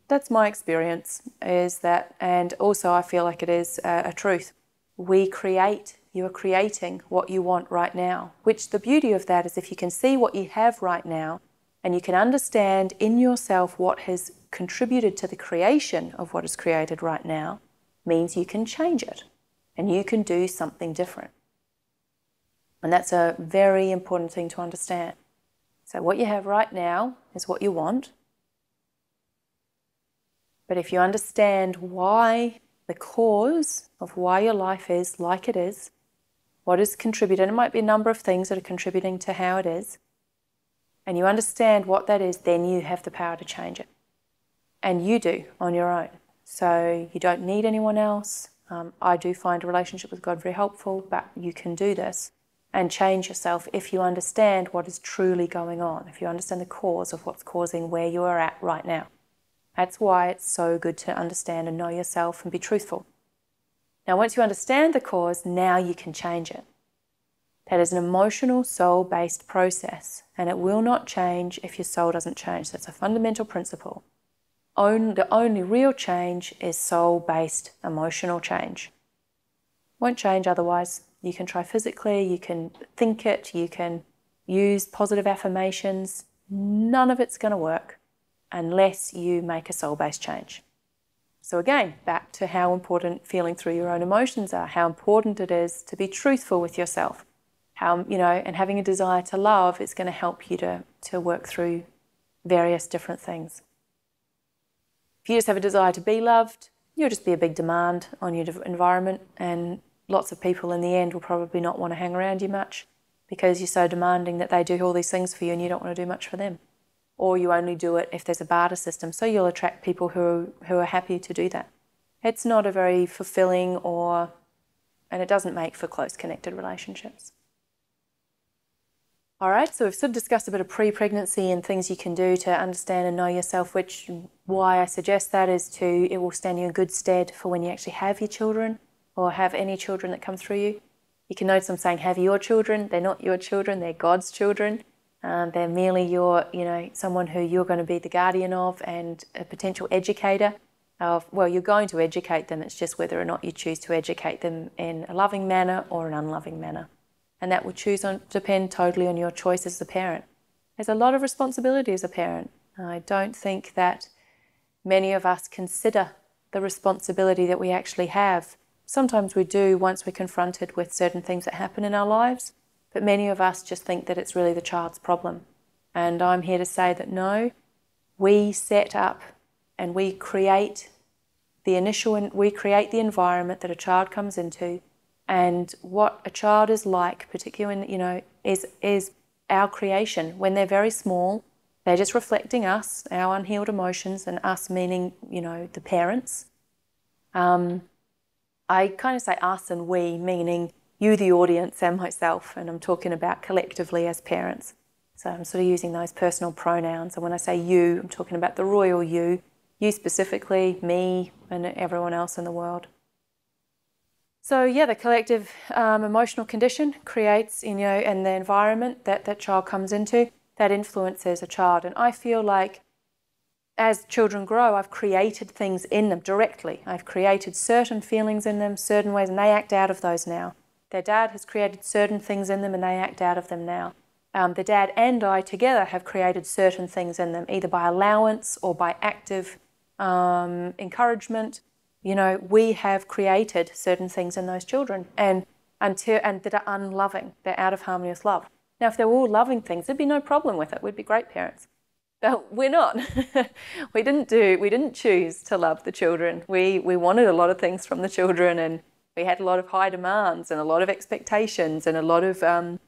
[SPEAKER 1] that's my experience is that, and also I feel like it is a, a truth. We create You are creating what you want right now. Which the beauty of that is if you can see what you have right now and you can understand in yourself what has contributed to the creation of what is created right now, means you can change it and you can do something different. And that's a very important thing to understand. So, what you have right now is what you want. But if you understand why the cause of why your life is like it is, what is contributing, it might be a number of things that are contributing to how it is, and you understand what that is, then you have the power to change it. And you do on your own. So you don't need anyone else. Um, I do find a relationship with God very helpful, but you can do this and change yourself if you understand what is truly going on, if you understand the cause of what's causing where you are at right now. That's why it's so good to understand and know yourself and be truthful. Now, once you understand the cause, now you can change it. That is an emotional, soul based process, and it will not change if your soul doesn't change. That's a fundamental principle. the only real change is soul based emotional change. Won't change otherwise. You can try physically, you can think it, you can use positive affirmations. None of it's going to work unless you make a soul based change. So, again, back to how important feeling through your own emotions are, how important it is to be truthful with yourself, how, you know, and having a desire to love is going to help you to, to work through various different things. If you just have a desire to be loved, you'll just be a big demand on your environment, and lots of people in the end will probably not want to hang around you much because you're so demanding that they do all these things for you and you don't want to do much for them. Or you only do it if there's a barter system, so you'll attract people who, who are happy to do that. It's not a very fulfilling or, and it doesn't make for close connected relationships. All right, so we've sort of discussed a bit of pre-pregnancy and things you can do to understand and know yourself, which why I suggest that is to it will stand you in good stead for when you actually have your children or have any children that come through you. You can notice I'm saying have your children. They're not your children, they're God's children. Um, they're merely your, you know, someone who you're going to be the guardian of and a potential educator of. Well, you're going to educate them. It's just whether or not you choose to educate them in a loving manner or an unloving manner, and that will choose on depend totally on your choice as a parent. There's a lot of responsibility as a parent. I don't think that many of us consider the responsibility that we actually have Sometimes we do once we're confronted with certain things that happen in our lives, but many of us just think that it's really the child's problem. And I'm here to say that no, we set up and we create the initial, we create the environment that a child comes into, and what a child is like, particularly when, you know, is is our creation. When they're very small, they're just reflecting us, our unhealed emotions, and us meaning, you know, the parents. Um, I kind of say us and we, meaning you, the audience, and myself, and I'm talking about collectively as parents. So I'm sort of using those personal pronouns. And when I say you, I'm talking about the royal you, you specifically, me, and everyone else in the world. So yeah, the collective um, emotional condition creates, you know, and the environment that that child comes into that influences a child. And I feel like as children grow, I've created things in them directly. I've created certain feelings in them, certain ways, and they act out of those now. Their dad has created certain things in them and they act out of them now. Um, the dad and I together have created certain things in them, either by allowance or by active um, encouragement. You know, we have created certain things in those children and until and that are unloving. They're out of harmony with love. Now, if they were all loving things, there'd be no problem with it. We'd be great parents. But we're not. we didn't do. We didn't choose to love the children. We we wanted a lot of things from the children, and we had a lot of high demands and a lot of expectations and a lot of um,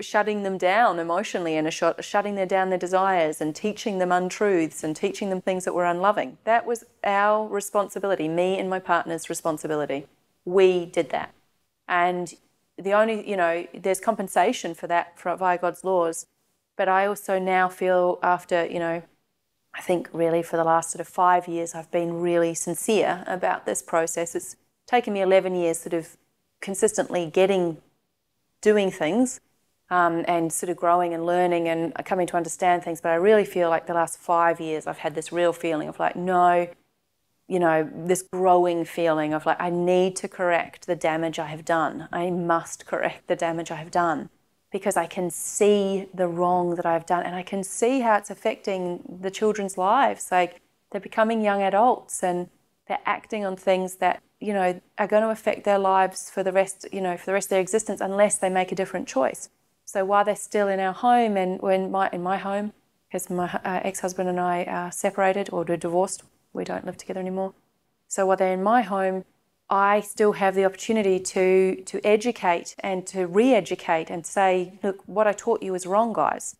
[SPEAKER 1] shutting them down emotionally and sh- shutting them down their desires and teaching them untruths and teaching them things that were unloving. That was our responsibility. Me and my partner's responsibility. We did that, and the only you know there's compensation for that for, via God's laws but I also now feel after, you know, I think really for the last sort of five years, I've been really sincere about this process. It's taken me 11 years sort of consistently getting, doing things um, and sort of growing and learning and coming to understand things. But I really feel like the last five years, I've had this real feeling of like, no, you know, this growing feeling of like, I need to correct the damage I have done. I must correct the damage I have done because I can see the wrong that I've done and I can see how it's affecting the children's lives. Like they're becoming young adults and they're acting on things that, you know, are going to affect their lives for the rest, you know, for the rest of their existence unless they make a different choice. So while they're still in our home and when my in my home, because my uh, ex-husband and I are separated or we're divorced, we don't live together anymore. So while they're in my home, I still have the opportunity to, to educate and to re educate and say, look, what I taught you is wrong, guys.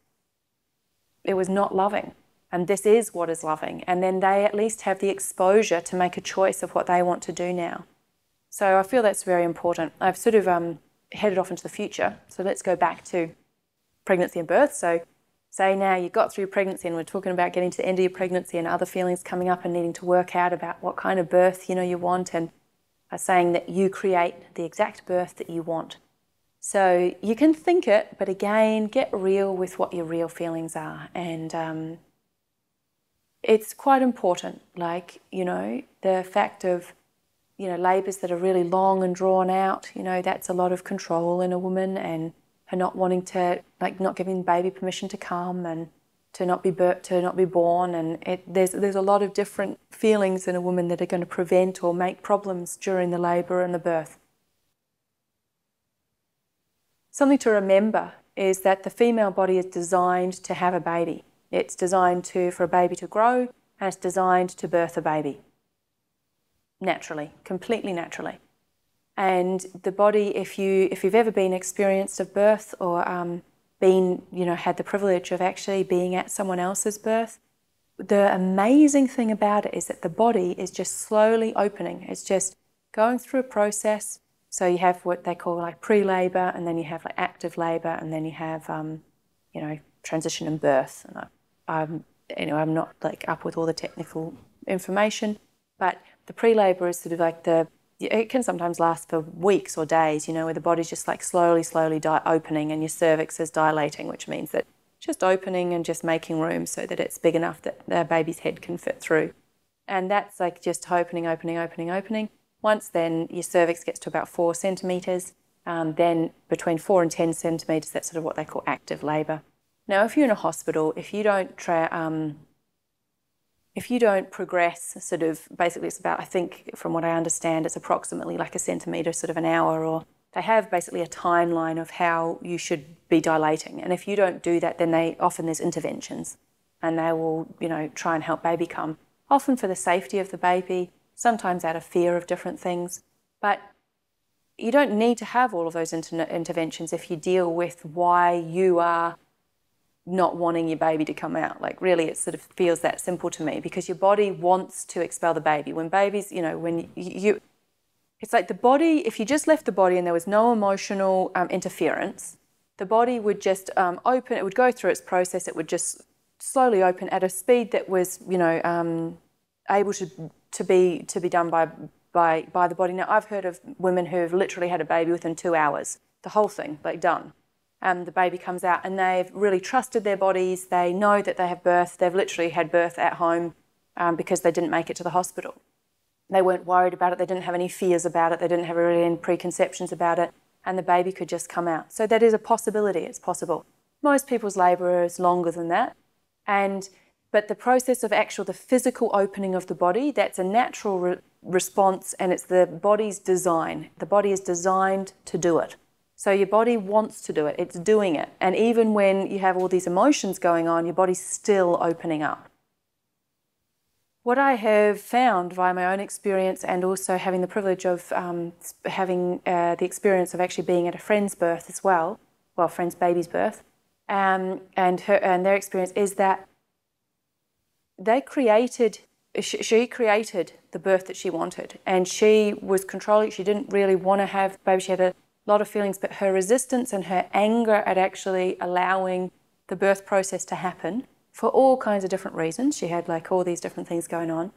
[SPEAKER 1] It was not loving. And this is what is loving. And then they at least have the exposure to make a choice of what they want to do now. So I feel that's very important. I've sort of um, headed off into the future. So let's go back to pregnancy and birth. So, say now you got through pregnancy and we're talking about getting to the end of your pregnancy and other feelings coming up and needing to work out about what kind of birth you know you want and saying that you create the exact birth that you want. So you can think it, but again, get real with what your real feelings are. And um, it's quite important, like, you know, the fact of, you know, labours that are really long and drawn out, you know, that's a lot of control in a woman and her not wanting to, like, not giving baby permission to come and to not be to not be born, and it, there's there's a lot of different feelings in a woman that are going to prevent or make problems during the labour and the birth. Something to remember is that the female body is designed to have a baby. It's designed to for a baby to grow, and it's designed to birth a baby. Naturally, completely naturally. And the body, if you if you've ever been experienced of birth or um, been, you know, had the privilege of actually being at someone else's birth, the amazing thing about it is that the body is just slowly opening. It's just going through a process. So you have what they call like pre-labor, and then you have like active labor, and then you have, um, you know, transition and birth. And I, I'm, you know, I'm not like up with all the technical information, but the pre-labor is sort of like the it can sometimes last for weeks or days, you know, where the body's just like slowly, slowly opening and your cervix is dilating, which means that just opening and just making room so that it's big enough that the baby's head can fit through. And that's like just opening, opening, opening, opening. Once then your cervix gets to about four centimetres, um, then between four and 10 centimetres, that's sort of what they call active labour. Now, if you're in a hospital, if you don't um, if you don't progress, sort of basically, it's about, I think, from what I understand, it's approximately like a centimetre, sort of an hour, or they have basically a timeline of how you should be dilating. And if you don't do that, then they often there's interventions and they will, you know, try and help baby come, often for the safety of the baby, sometimes out of fear of different things. But you don't need to have all of those inter- interventions if you deal with why you are not wanting your baby to come out. Like really, it sort of feels that simple to me because your body wants to expel the baby. When babies, you know, when you, it's like the body. If you just left the body and there was no emotional um, interference, the body would just um, open. It would go through its process. It would just slowly open at a speed that was, you know, um, able to to be to be done by by by the body. Now, I've heard of women who have literally had a baby within two hours. The whole thing, like done um, the baby comes out and they've really trusted their bodies. They know that they have birth. They've literally had birth at home um, because they didn't make it to the hospital. They weren't worried about it. They didn't have any fears about it. They didn't have really any preconceptions about it. And the baby could just come out. So that is a possibility. It's possible. Most people's labour is longer than that. And but the process of actual the physical opening of the body that's a natural re- response and it's the body's design the body is designed to do it so your body wants to do it, it's doing it. And even when you have all these emotions going on, your body's still opening up. What I have found via my own experience and also having the privilege of um, having uh, the experience of actually being at a friend's birth as well, well, friend's baby's birth, um, and, her, and their experience is that they created, she, she created the birth that she wanted and she was controlling, she didn't really want to have baby, she had a lot of feelings, but her resistance and her anger at actually allowing the birth process to happen for all kinds of different reasons. She had like all these different things going on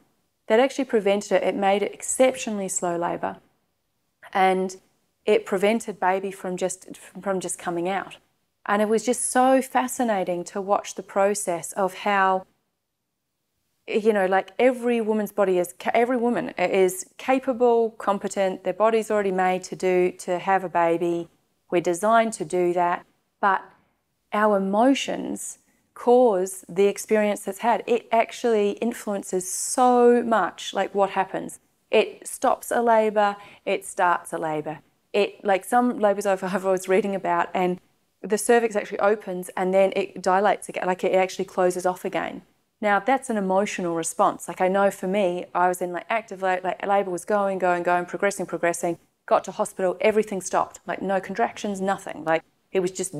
[SPEAKER 1] that actually prevented it. It made it exceptionally slow labour, and it prevented baby from just from just coming out. And it was just so fascinating to watch the process of how you know, like every woman's body is, every woman is capable, competent. Their body's already made to do, to have a baby. We're designed to do that. But our emotions cause the experience that's had. It actually influences so much, like what happens. It stops a labour, it starts a labour. It, like some labours I've, I've always reading about, and the cervix actually opens and then it dilates again, like it actually closes off again. Now that's an emotional response. Like I know for me, I was in like active labor, like labor was going, going, going, progressing, progressing. Got to hospital, everything stopped. Like no contractions, nothing. Like it was just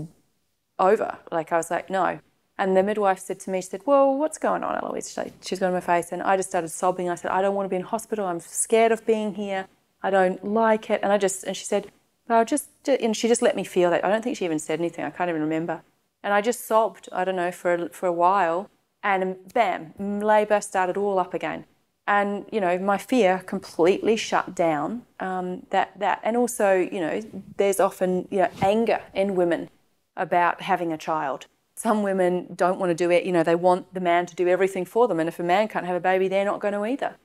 [SPEAKER 1] over. Like I was like, no. And the midwife said to me, she said, well, what's going on, Eloisa? She, she's got my face. And I just started sobbing. I said, I don't want to be in hospital. I'm scared of being here. I don't like it. And I just, and she said, well, just, and she just let me feel that. I don't think she even said anything. I can't even remember. And I just sobbed, I don't know, for, for a while and bam, labour started all up again. And you know, my fear completely shut down. Um, that that, and also, you know, there's often you know anger in women about having a child. Some women don't want to do it. You know, they want the man to do everything for them, and if a man can't have a baby, they're not going to either.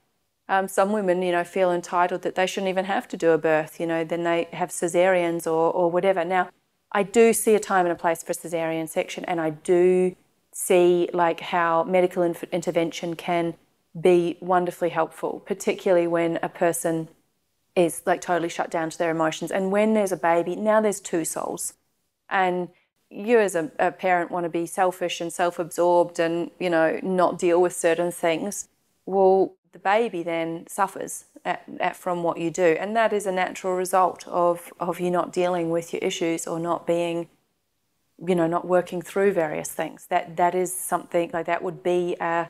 [SPEAKER 1] Um, some women, you know, feel entitled that they shouldn't even have to do a birth. You know, then they have cesareans or or whatever. Now, I do see a time and a place for cesarean section, and I do see like how medical intervention can be wonderfully helpful, particularly when a person is like totally shut down to their emotions. And when there's a baby, now there's two souls. And you as a, a parent want to be selfish and self-absorbed and, you know, not deal with certain things. Well, the baby then suffers at, at, from what you do. And that is a natural result of, of you not dealing with your issues or not being you know, not working through various things. That that is something like that would be a,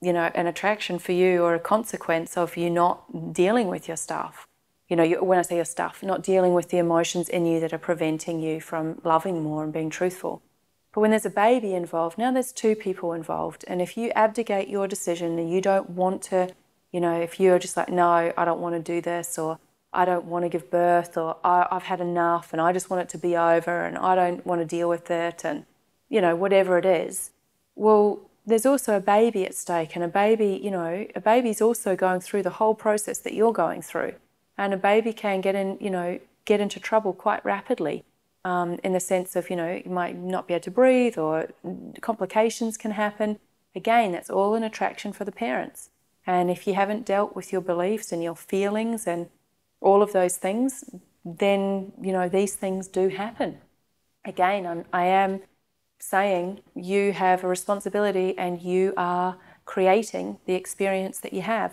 [SPEAKER 1] you know, an attraction for you or a consequence of you not dealing with your stuff. You know, you, when I say your stuff, not dealing with the emotions in you that are preventing you from loving more and being truthful. But when there's a baby involved, now there's two people involved. And if you abdicate your decision and you don't want to, you know, if you're just like, no, I don't want to do this, or I don't want to give birth or I, have had enough and I just want it to be over and I don't want to deal with it and, you know, whatever it is. Well, there's also a baby at stake and a baby, you know, a baby's also going through the whole process that you're going through. And a baby can get in, you know, get into trouble quite rapidly um, in the sense of, you know, you might not be able to breathe or complications can happen. Again, that's all an attraction for the parents. And if you haven't dealt with your beliefs and your feelings and all of those things, then, you know, these things do happen. Again, I'm, I am saying you have a responsibility and you are creating the experience that you have.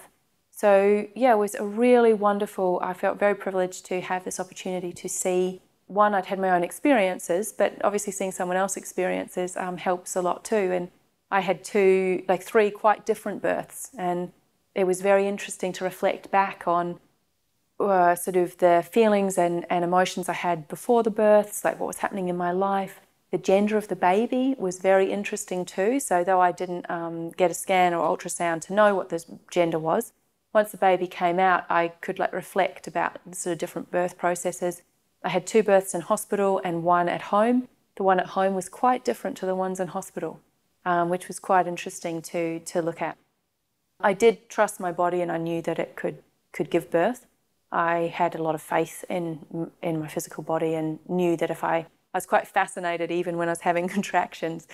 [SPEAKER 1] So, yeah, it was a really wonderful, I felt very privileged to have this opportunity to see. One, I'd had my own experiences, but obviously seeing someone else's experiences um, helps a lot too. And I had two, like three quite different births, and it was very interesting to reflect back on uh, sort of the feelings and, and emotions I had before the births, like what was happening in my life. The gender of the baby was very interesting too. So, though I didn't um, get a scan or ultrasound to know what the gender was, once the baby came out, I could like reflect about sort of different birth processes. I had two births in hospital and one at home. The one at home was quite different to the ones in hospital, um, which was quite interesting to to look at. I did trust my body and I knew that it could could give birth. I had a lot of faith in in my physical body and knew that if I I was quite fascinated even when I was having contractions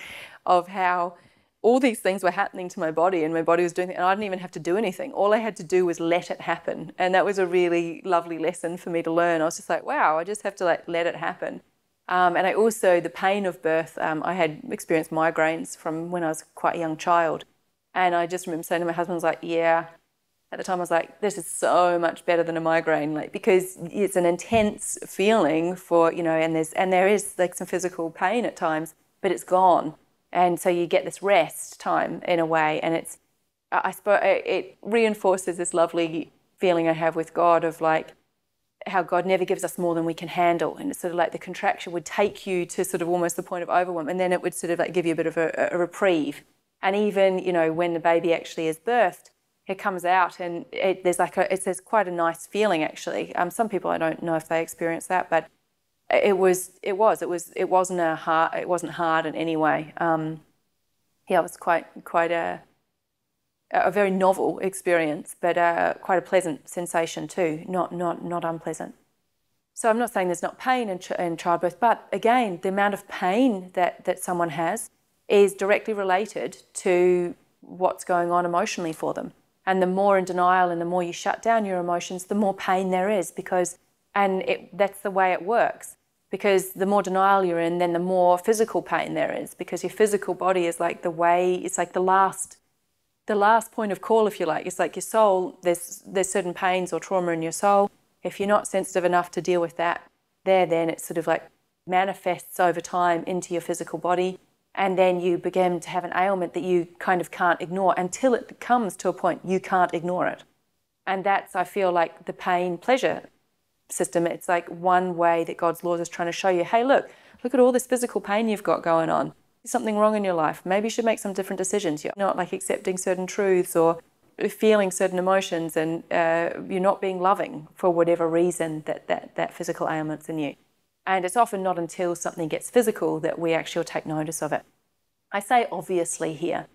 [SPEAKER 1] of how all these things were happening to my body and my body was doing and I didn't even have to do anything. All I had to do was let it happen. And that was a really lovely lesson for me to learn. I was just like, wow, I just have to like let it happen. Um, and I also, the pain of birth, um, I had experienced migraines from when I was quite a young child. And I just remember saying to my husband, I was like, yeah, at the time I was like, this is so much better than a migraine, like because it's an intense feeling for you know, and there's and there is like some physical pain at times, but it's gone, and so you get this rest time in a way, and it's I suppose it reinforces this lovely feeling I have with God of like how God never gives us more than we can handle, and it's sort of like the contraction would take you to sort of almost the point of overwhelm, and then it would sort of like give you a bit of a, a reprieve, and even you know when the baby actually is birthed it comes out and it, there's like a, it's, quite a nice feeling actually. Um, some people I don't know if they experience that, but it was it was it was it wasn't a hard it wasn't hard in any way. Um, yeah, it was quite quite a a very novel experience, but uh, quite a pleasant sensation too, not, not, not unpleasant. So I'm not saying there's not pain in, in childbirth, but again, the amount of pain that, that someone has is directly related to what's going on emotionally for them. And the more in denial and the more you shut down your emotions, the more pain there is because, and it, that's the way it works. Because the more denial you're in, then the more physical pain there is because your physical body is like the way, it's like the last the last point of call, if you like. It's like your soul, there's, there's certain pains or trauma in your soul. If you're not sensitive enough to deal with that there, then it sort of like manifests over time into your physical body. And then you begin to have an ailment that you kind of can't ignore until it comes to a point you can't ignore it. And that's, I feel like, the pain pleasure system. It's like one way that God's laws is trying to show you hey, look, look at all this physical pain you've got going on There's something wrong in your life. Maybe you should make some different decisions. You're not like accepting certain truths or feeling certain emotions and uh, you're not being loving for whatever reason that, that that physical ailment's in you. And it's often not until something gets physical that we actually take notice of it. I say obviously here.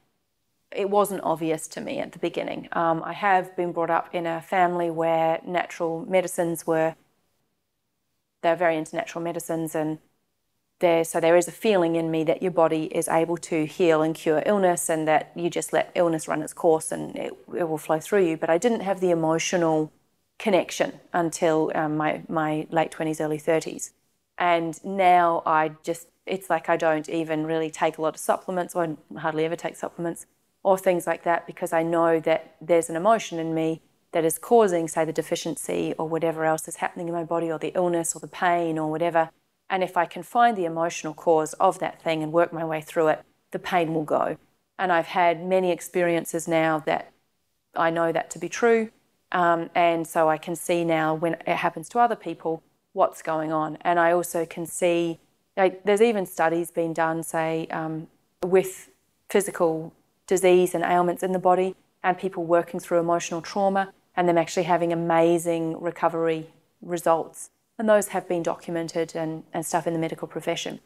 [SPEAKER 1] It wasn't obvious to me at the beginning. Um, I have been brought up in a family where natural medicines were, they're very into natural medicines and there so there is a feeling in me that your body is able to heal and cure illness and that you just let illness run its course and it, it will flow through you but i didn't have the emotional connection until um, my, my late 20s early 30s and now i just it's like i don't even really take a lot of supplements or hardly ever take supplements or things like that because i know that there's an emotion in me that is causing say the deficiency or whatever else is happening in my body or the illness or the pain or whatever and if I can find the emotional cause of that thing and work my way through it, the pain will go. And I've had many experiences now that I know that to be true. Um, and so I can see now when it happens to other people what's going on. And I also can see, like, there's even studies being done, say, um, with physical disease and ailments in the body, and people working through emotional trauma, and them actually having amazing recovery results and those have been documented and, and stuff in the medical profession.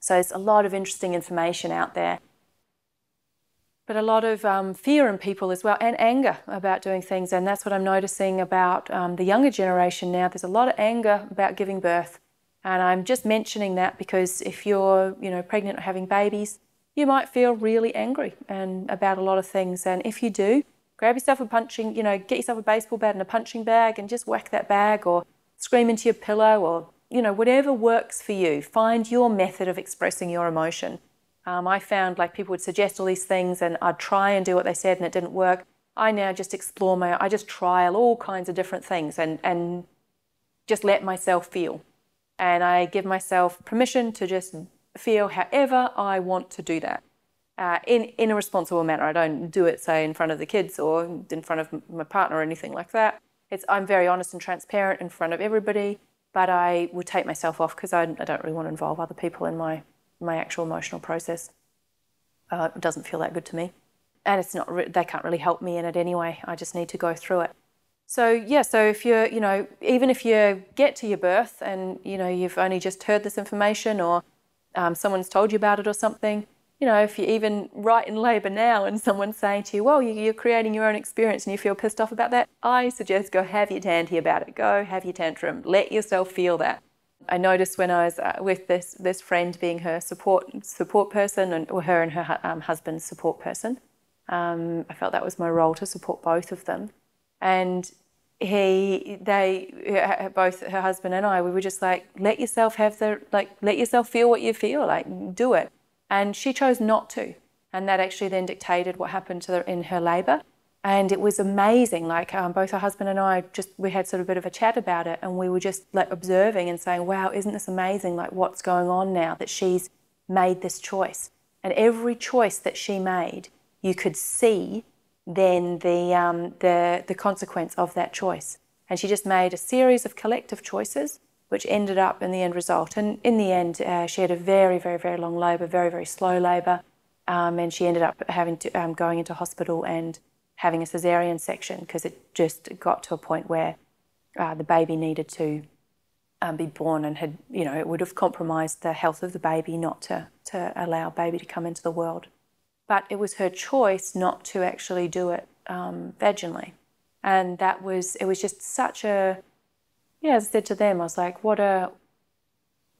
[SPEAKER 1] So there's a lot of interesting information out there. But a lot of um, fear in people as well, and anger about doing things. And that's what I'm noticing about um, the younger generation now. There's a lot of anger about giving birth. And I'm just mentioning that because if you're, you know, pregnant or having babies, you might feel really angry and about a lot of things. And if you do, grab yourself a punching, you know, get yourself a baseball bat and a punching bag and just whack that bag or scream into your pillow or, you know, whatever works for you. Find your method of expressing your emotion. Um, I found like people would suggest all these things and I'd try and do what they said and it didn't work. I now just explore my, I just trial all kinds of different things and, and just let myself feel. And I give myself permission to just feel however I want to do that. Uh, in, in a responsible manner. I don't do it, say, in front of the kids or in front of my partner or anything like that. It's, I'm very honest and transparent in front of everybody, but I will take myself off because I, I, don't really want to involve other people in my, my actual emotional process. Uh, doesn't feel that good to me. And it's not, re- they can't really help me in it anyway. I just need to go through it. So yeah, so if you're, you know, even if you get to your birth and you know you've only just heard this information or um, someone's told you about it or something, you know, if you're even right in labour now and someone's saying to you, well, you're creating your own experience and you feel pissed off about that, I suggest go have your tanty about it. Go have your tantrum. Let yourself feel that. I noticed when I was uh, with this this friend being her support support person and or her and her um, husband's support person, um, I felt that was my role to support both of them. And he, they, both her husband and I, we were just like, let yourself have the like, let yourself feel what you feel, like do it. And she chose not to. And that actually then dictated what happened to her in her labour. And it was amazing. Like um, both her husband and I just, we had sort of a bit of a chat about it and we were just like observing and saying, wow, isn't this amazing? Like what's going on now that she's made this choice. And every choice that she made, you could see then the, um, the, the consequence of that choice. And she just made a series of collective choices which ended up in the end result. And in the end, uh, she had a very, very, very long labour, very, very slow labour, um, and she ended up having to um, going into hospital and having a cesarean section because it just got to a point where uh, the baby needed to um, be born and had, you know, it would have compromised the health of the baby not to, to allow baby to come into the world. but it was her choice not to actually do it um, vaginally. And that was, it was just such a, yeah, as I said to them, I was like, what a,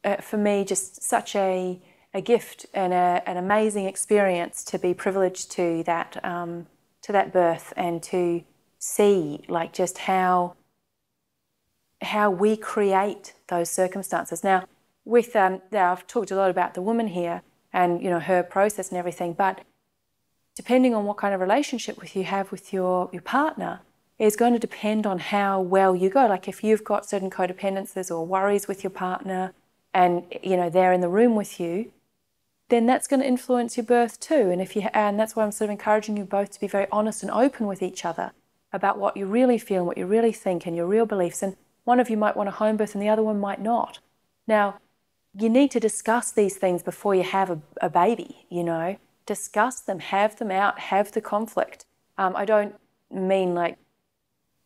[SPEAKER 1] uh, for me, just such a, a gift and a, an amazing experience to be privileged to that, um, to that birth and to see like just how, how we create those circumstances. Now, with um, now I've talked a lot about the woman here and you know her process and everything, but depending on what kind of relationship with you have with your, your partner, is going to depend on how well you go. Like if you've got certain codependencies or worries with your partner and you know they're in the room with you, then that's going to influence your birth too. And if you and that's why I'm sort of encouraging you both to be very honest and open with each other about what you really feel and what you really think and your real beliefs. And one of you might want a home birth and the other one might not. Now, you need to discuss these things before you have a, a baby, you know discuss them, have them out, have the conflict. Um, I don't mean like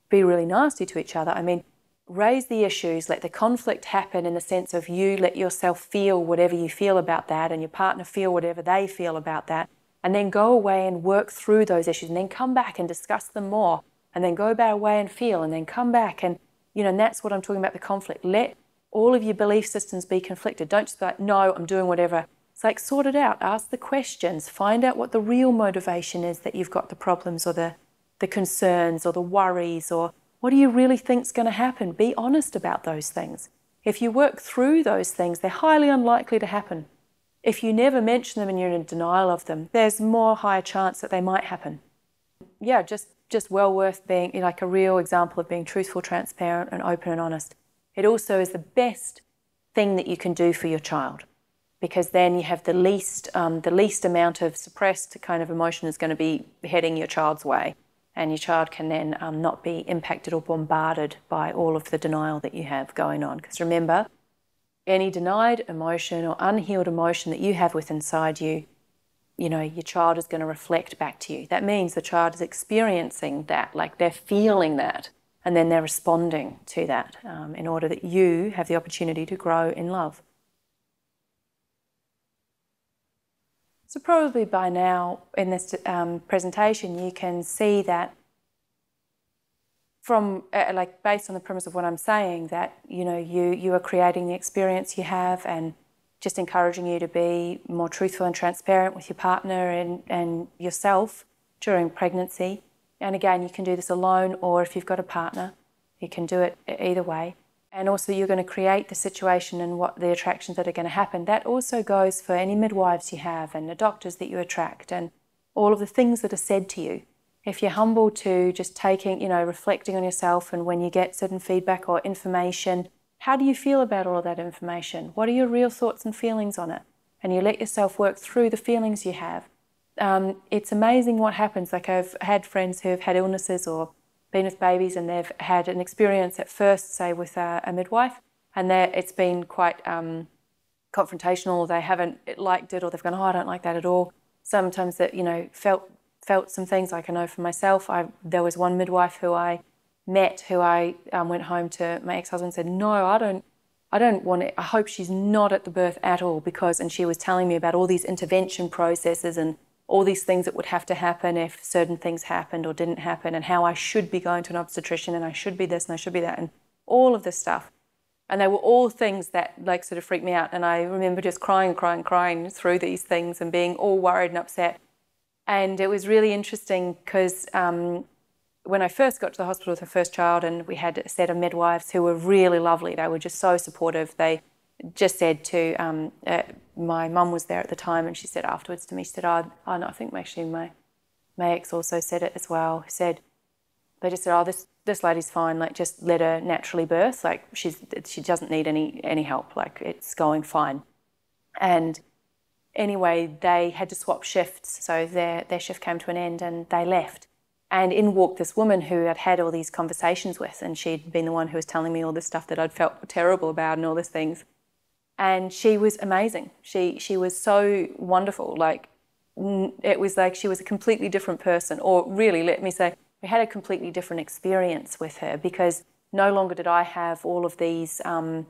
[SPEAKER 1] be really nasty to each other. I mean, raise the issues, let the conflict happen in the sense of you let yourself feel whatever you feel about that and your partner feel whatever they feel about that. And then go away and work through those issues and then come back and discuss them more. And then go back away and feel and then come back. And, you know, and that's what I'm talking about the conflict. Let all of your belief systems be conflicted. Don't just be like, no, I'm doing whatever it's like sort it out, ask the questions, find out what the real motivation is that you've got the problems or the, the concerns or the worries or what do you really think is going to happen? Be honest about those things. If you work through those things, they're highly unlikely to happen. If you never mention them and you're in denial of them, there's more higher chance that they might happen. Yeah, just just well worth being like a real example of being truthful, transparent, and open and honest. It also is the best thing that you can do for your child because then you have the least um, the least amount of suppressed kind of emotion is going to be heading your child's way, and your child can then um, not be impacted or bombarded by all of the denial that you have going on. Because remember, any denied emotion or unhealed emotion that you have with inside you, you know, your child is going to reflect back to you. That means the child is experiencing that, like they're feeling that, and then they're responding to that um, in order that you have the opportunity to grow in love. So probably by now in this um, presentation you can see that from uh, like based on the premise of what I'm saying that you know you you are creating the experience you have and just encouraging you to be more truthful and transparent with your partner and, and yourself during pregnancy. And again, you can do this alone or if you've got a partner, you can do it either way and also you're going to create the situation and what the attractions that are going to happen. That also goes for any midwives you have and the doctors that you attract and all of the things that are said to you. If you're humble to just taking, you know, reflecting on yourself and when you get certain feedback or information, how do you feel about all of that information? What are your real thoughts and feelings on it? And you let yourself work through the feelings you have. Um, it's amazing what happens. Like I've had friends who have had illnesses or been with babies and they've had an experience at first, say, with a, a midwife, and it's been quite um, confrontational. They haven't liked it, or they've gone, "Oh, I don't like that at all." Sometimes that you know felt felt some things. Like I know for myself, I there was one midwife who I met who I um, went home to my ex-husband and said, "No, I don't." I don't want it. I hope she's not at the birth at all because, and she was telling me about all these intervention processes and all these things that would have to happen if certain things happened or didn't happen, and how I should be going to an obstetrician and I should be this and I should be that, and all of this stuff. And they were all things that like sort of freaked me out. And I remember just crying, crying, crying through these things and being all worried and upset. And it was really interesting because um, when I first got to the hospital with her first child, and we had a set of midwives who were really lovely. They were just so supportive. They just said to um, uh, my mum was there at the time, and she said afterwards to me, she said, "Oh, oh I think actually my my ex also said it as well. Said they just said, "Oh, this this lady's fine. Like just let her naturally birth. Like she's she doesn't need any any help. Like it's going fine." And anyway, they had to swap shifts, so their their shift came to an end, and they left. And in walked this woman who I'd had all these conversations with, and she'd been the one who was telling me all this stuff that I'd felt terrible about and all these things and she was amazing. She she was so wonderful. Like it was like she was a completely different person, or really, let me say, we had a completely different experience with her because no longer did I have all of these. Um,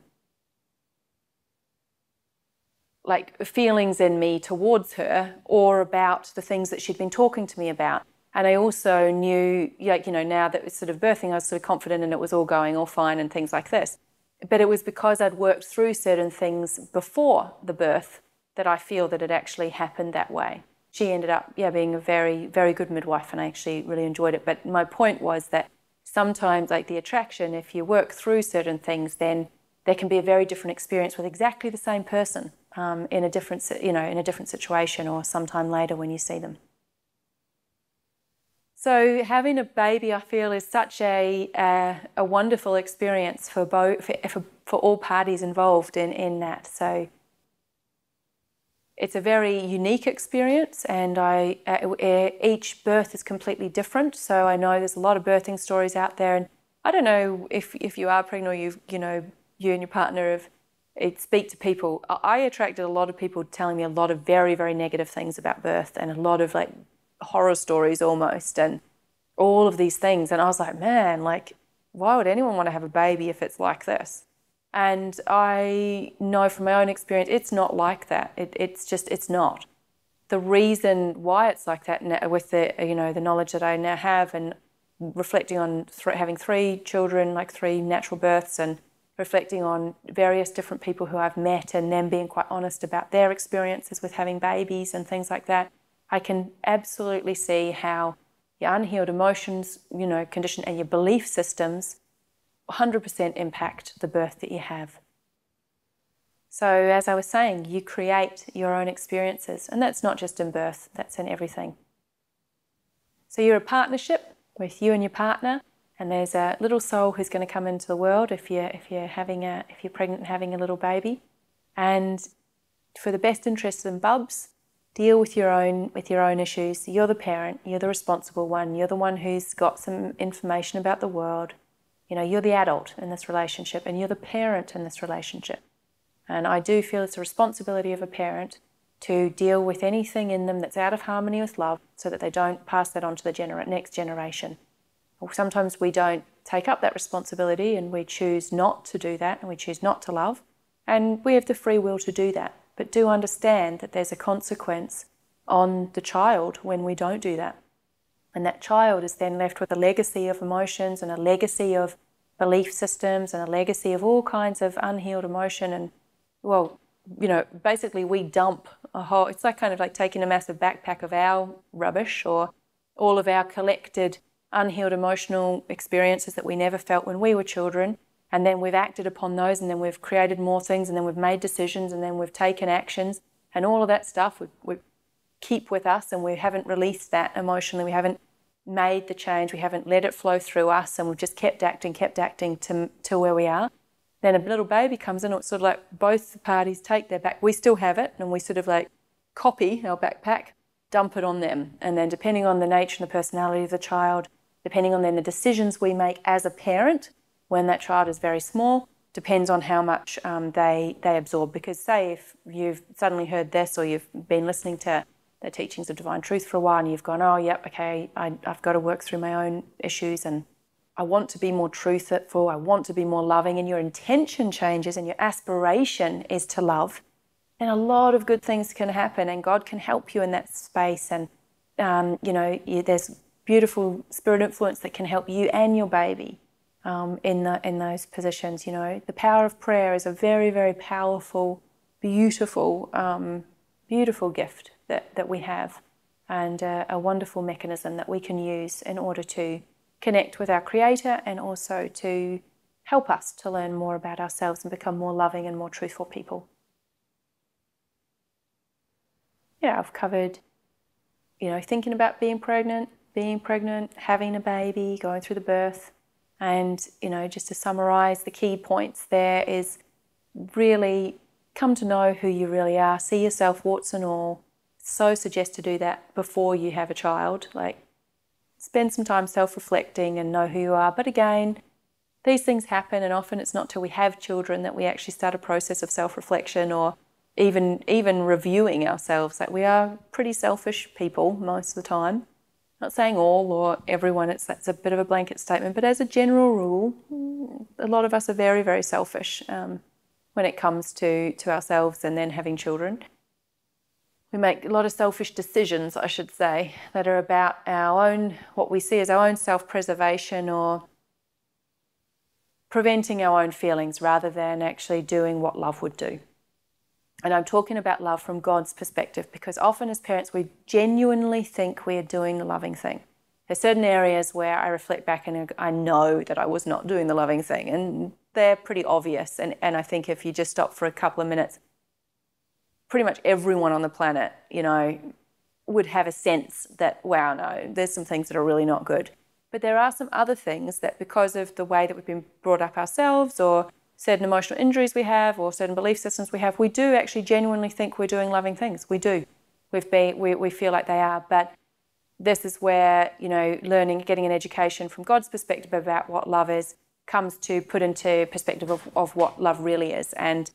[SPEAKER 1] like feelings in me towards her or about the things that she'd been talking to me about. And I also knew, like, you know, now that it's sort of birthing, I was sort of confident and it was all going all fine and things like this. But it was because I'd worked through certain things before the birth that I feel that it actually happened that way. She ended up, yeah, being a very, very good midwife and I actually really enjoyed it. But my point was that sometimes, like the attraction, if you work through certain things, then there can be a very different experience with exactly the same person um, in a different, you know, in a different situation or sometime later when you see them. So having a baby, I feel, is such a a, a wonderful experience for both for, for, for all parties involved in in that. So it's a very unique experience, and I uh, each birth is completely different. So I know there's a lot of birthing stories out there, and I don't know if if you are pregnant or you you know you and your partner have it speak to people. I attracted a lot of people telling me a lot of very very negative things about birth and a lot of like horror stories almost and all of these things. And I was like, man, like, why would anyone want to have a baby if it's like this? And I know from my own experience, it's not like that. It, it's just, it's not. The reason why it's like that, with the you know the knowledge that I now have, and reflecting on th- having three children, like three natural births, and reflecting on various different people who I've met, and them being quite honest about their experiences with having babies and things like that, I can absolutely see how your unhealed emotions, you know, condition and your belief systems 100% impact the birth that you have. So, as I was saying, you create your own experiences, and that's not just in birth, that's in everything. So, you're a partnership with you and your partner, and there's a little soul who's going to come into the world if you're, if you're, having a, if you're pregnant and having a little baby. And for the best interest in Bubs, deal with your own with your own issues. You're the parent, you're the responsible one, you're the one who's got some information about the world. You know, you're the adult in this relationship and you're the parent in this relationship. And I do feel it's a responsibility of a parent to deal with anything in them that's out of harmony with love so that they don't pass that on to the gener- next generation. sometimes we don't take up that responsibility and we choose not to do that and we choose not to love. And we have the free will to do that but do understand that there's a consequence on the child when we don't do that. And that child is then left with a legacy of emotions and a legacy of belief systems and a legacy of all kinds of unhealed emotion. And, well, you know, basically we dump a whole, it's like kind of like taking a massive backpack of our rubbish or all of our collected unhealed emotional experiences that we never felt when we were children and then we've acted upon those and then we've created more things and then we've made decisions and then we've taken actions. And all of that stuff we, we keep with us and we haven't released that emotionally. We haven't made the change. We haven't let it flow through us and we've just kept acting kept acting to, to where we are. Then a little baby comes in it's sort of like both parties take their back. We still have it and we sort of like copy our backpack dump it on them. And then depending on the nature and the personality of the child depending on then the decisions we make as a parent when that child is very small depends on how much um, they they absorb. Because say if you've suddenly heard this or you've been listening to the teachings of divine truth for a while and you've gone, oh yep, okay, I, I've got to work through my own issues and I want to be more truthful. I want to be more loving, and your intention changes and your aspiration is to love. And a lot of good things can happen, and God can help you in that space. And um, you know, there's beautiful spirit influence that can help you and your baby um, in, the, in those positions. You know, the power of prayer is a very, very powerful, beautiful, um, beautiful gift that, that we have, and uh, a wonderful mechanism that we can use in order to connect with our Creator and also to help us to learn more about ourselves and become more loving and more truthful people. Yeah, I've covered, you know, thinking about being pregnant, being pregnant, having a baby, going through the birth, and, you know, just to summarize the key points there is really come to know who you really are, see yourself warts and all. So suggest to do that before you have a child. Like, spend some time self reflecting and know who you are. But again, these things happen, and often it's not till we have children that we actually start a process of self reflection or even even reviewing ourselves. Like we are pretty selfish people most of the time not saying all or everyone, it's that's a bit of a blanket statement, but as a general rule, a lot of us are very, very selfish. Um, when it comes to, to ourselves and then having children. We make a lot of selfish decisions, I should say, that are about our own, what we see as our own self preservation or preventing our own feelings rather than actually doing what love would do. And I'm talking about love from God's perspective because often as parents, we genuinely think we are doing the loving thing. There's certain areas where I reflect back and I know that I was not doing the loving thing, and they're pretty obvious. And, and I think if you just stop for a couple of minutes, pretty much everyone on the planet, you know, would have a sense that, wow, no, there's some things that are really not good. But there are some other things that, because of the way that we've been brought up ourselves, or certain emotional injuries we have, or certain belief systems we have, we do actually genuinely think we're doing loving things. We do. We've been, we, we feel like they are. But this is where, you know, learning, getting an education from God's perspective about what love is comes to put into perspective of, of what love really is. And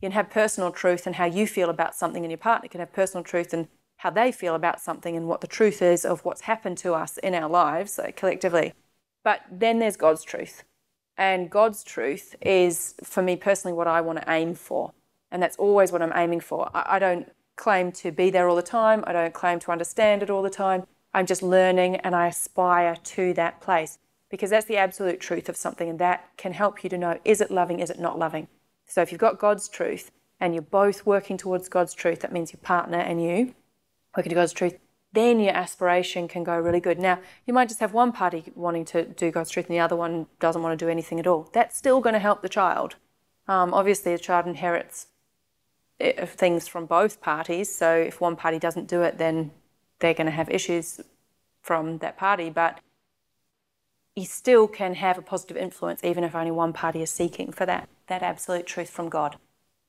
[SPEAKER 1] you can have personal truth and how you feel about something, and your partner can have personal truth and how they feel about something and what the truth is of what's happened to us in our lives so collectively. But then there's God's truth. And God's truth is, for me personally, what I want to aim for. And that's always what I'm aiming for. I, I don't claim to be there all the time, I don't claim to understand it all the time. I'm just learning and I aspire to that place because that's the absolute truth of something and that can help you to know is it loving, is it not loving. So if you've got God's truth and you're both working towards God's truth, that means your partner and you working to God's truth, then your aspiration can go really good. Now, you might just have one party wanting to do God's truth and the other one doesn't want to do anything at all. That's still going to help the child. Um, obviously, the child inherits eh, things from both parties. So if one party doesn't do it, then they're going to have issues from that party. But you still can have a positive influence even if only one party is seeking for that, that absolute truth from God.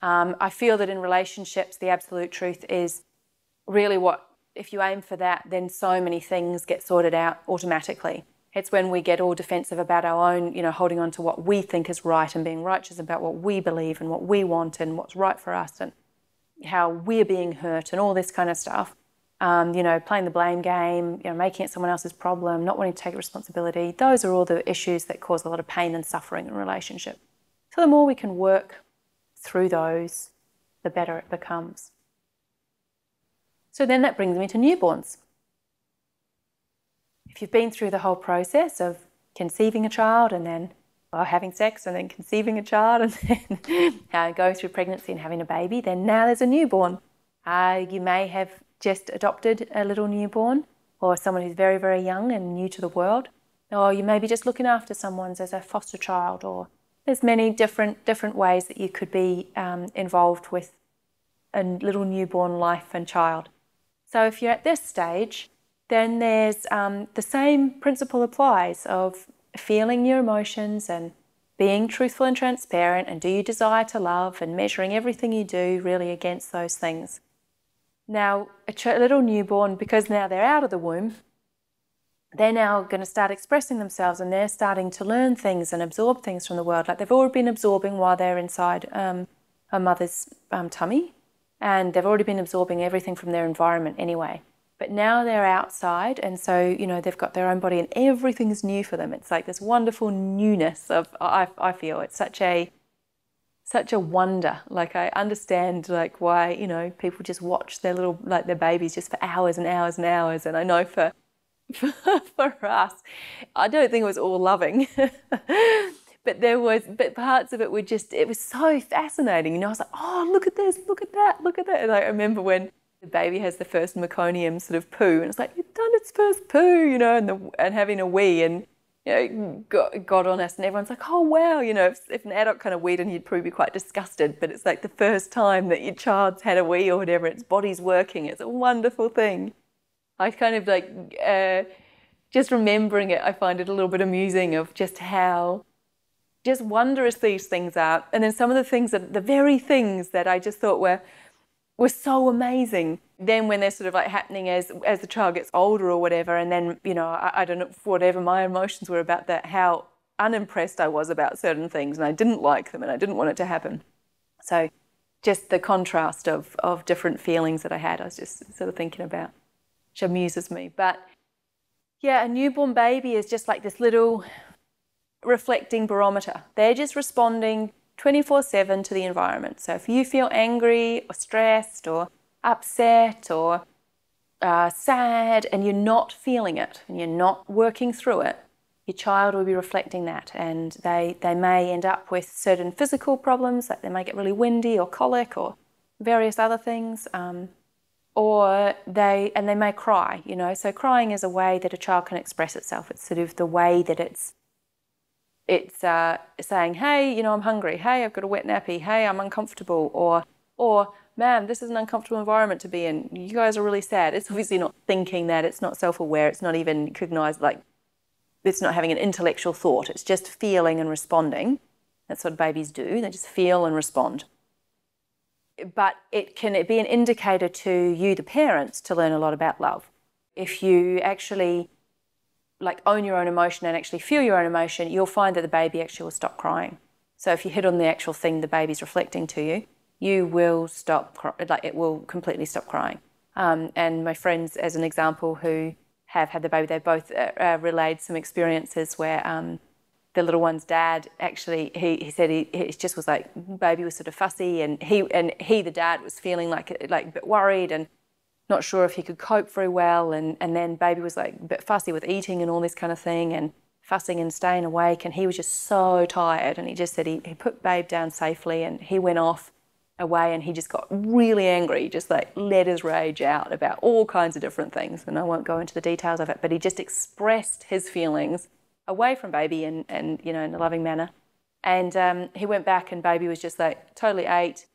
[SPEAKER 1] Um, I feel that in relationships, the absolute truth is really what, if you aim for that, then so many things get sorted out automatically. It's when we get all defensive about our own, you know, holding on to what we think is right and being righteous about what we believe and what we want and what's right for us and how we're being hurt and all this kind of stuff um, you know, playing the blame game, you know, making it someone else's problem, not wanting to take responsibility. Those are all the issues that cause a lot of pain and suffering in a relationship. So the more we can work through those, the better it becomes. So then that brings me to newborns. If you've been through the whole process of conceiving a child and then well, having sex and then conceiving a child and then going through pregnancy and having a baby, then now there's a newborn. Uh, you may have just adopted a little newborn or someone who's very, very young and new to the world. Or you may be just looking after someone's as a foster child or there's many different different ways that you could be um, involved with a little newborn life and child. So if you're at this stage, then there's um, the same principle applies of feeling your emotions and being truthful and transparent and do you desire to love and measuring everything you do really against those things. Now, a little newborn, because now they're out of the womb, they're now going to start expressing themselves and they're starting to learn things and absorb things from the world like they've already been absorbing while they're inside um, a mother's um, tummy and they've already been absorbing everything from their environment anyway but now they're outside and so you know they've got their own body and everything's new for them it's like this wonderful newness of i, I feel it's such a such a wonder. Like I understand like why, you know, people just watch their little like their babies just for hours and hours and hours. And I know for for, for us, I don't think it was all loving. but there was but parts of it were just it was so fascinating. Know, I was like, oh look at this, look at that, look at that. And I remember when the baby has the first meconium sort of poo and it's like, you've done its first poo, you know, and the and having a wee and you know, got, got on us, and everyone's like, "Oh wow!" You know, if, if an adult kind of weed, and you'd probably be quite disgusted, but it's like the first time that your child's had a wee or whatever, its body's working. It's a wonderful thing. I kind of like uh, just remembering it. I find it a little bit amusing of just how just wondrous these things are, and then some of the things that the very things that I just thought were were so amazing. Then when they're sort of like happening as as the child gets older or whatever, and then you know I, I don't know whatever my emotions were about that, how unimpressed I was about certain things, and I didn't like them, and I didn't want it to happen. So just the contrast of of different feelings that I had, I was just sort of thinking about, which amuses me. But yeah, a newborn baby is just like this little reflecting barometer. They're just responding 24 7 to the environment. So if you feel angry or stressed or upset or uh, sad and you're not feeling it and you're not working through it, your child will be reflecting that and they, they may end up with certain physical problems, like they may get really windy or colic or various other things. Um, or they and they may cry you know so crying is a way that a child can express itself it's sort of the way that it's it's uh, saying hey you know i'm hungry. Hey i've got a wet nappy. Hey i'm uncomfortable. Or or man this is an uncomfortable environment to be in. You guys are really sad. It's obviously not thinking that. It's not self-aware. It's not even cognized like it's not having an intellectual thought. It's just feeling and responding. That's what babies do. They just feel and respond. But it can be an indicator to you, the parents, to learn a lot about love. If you actually like own your own emotion and actually feel your own emotion, you'll find that the baby actually will stop crying. So if you hit on the actual thing the baby's reflecting to you, you will stop, like it will completely stop crying. Um, and my friends, as an example, who have had the baby, they both uh, uh, relayed some experiences where um, the little one's dad actually he, he said he, he just was like baby was sort of fussy and he and he the dad was feeling like like a bit worried and not sure if he could cope very well and and then baby was like a bit fussy with eating and all this kind of thing and fussing and staying awake and he was just so tired and he just said he, he put babe down safely and he went off away and he just got really angry just like let his rage out about all kinds of different things and i won't go into the details of it but he just expressed his feelings away from baby and, and you know in a loving manner. And um, he went back and baby was just like totally ate,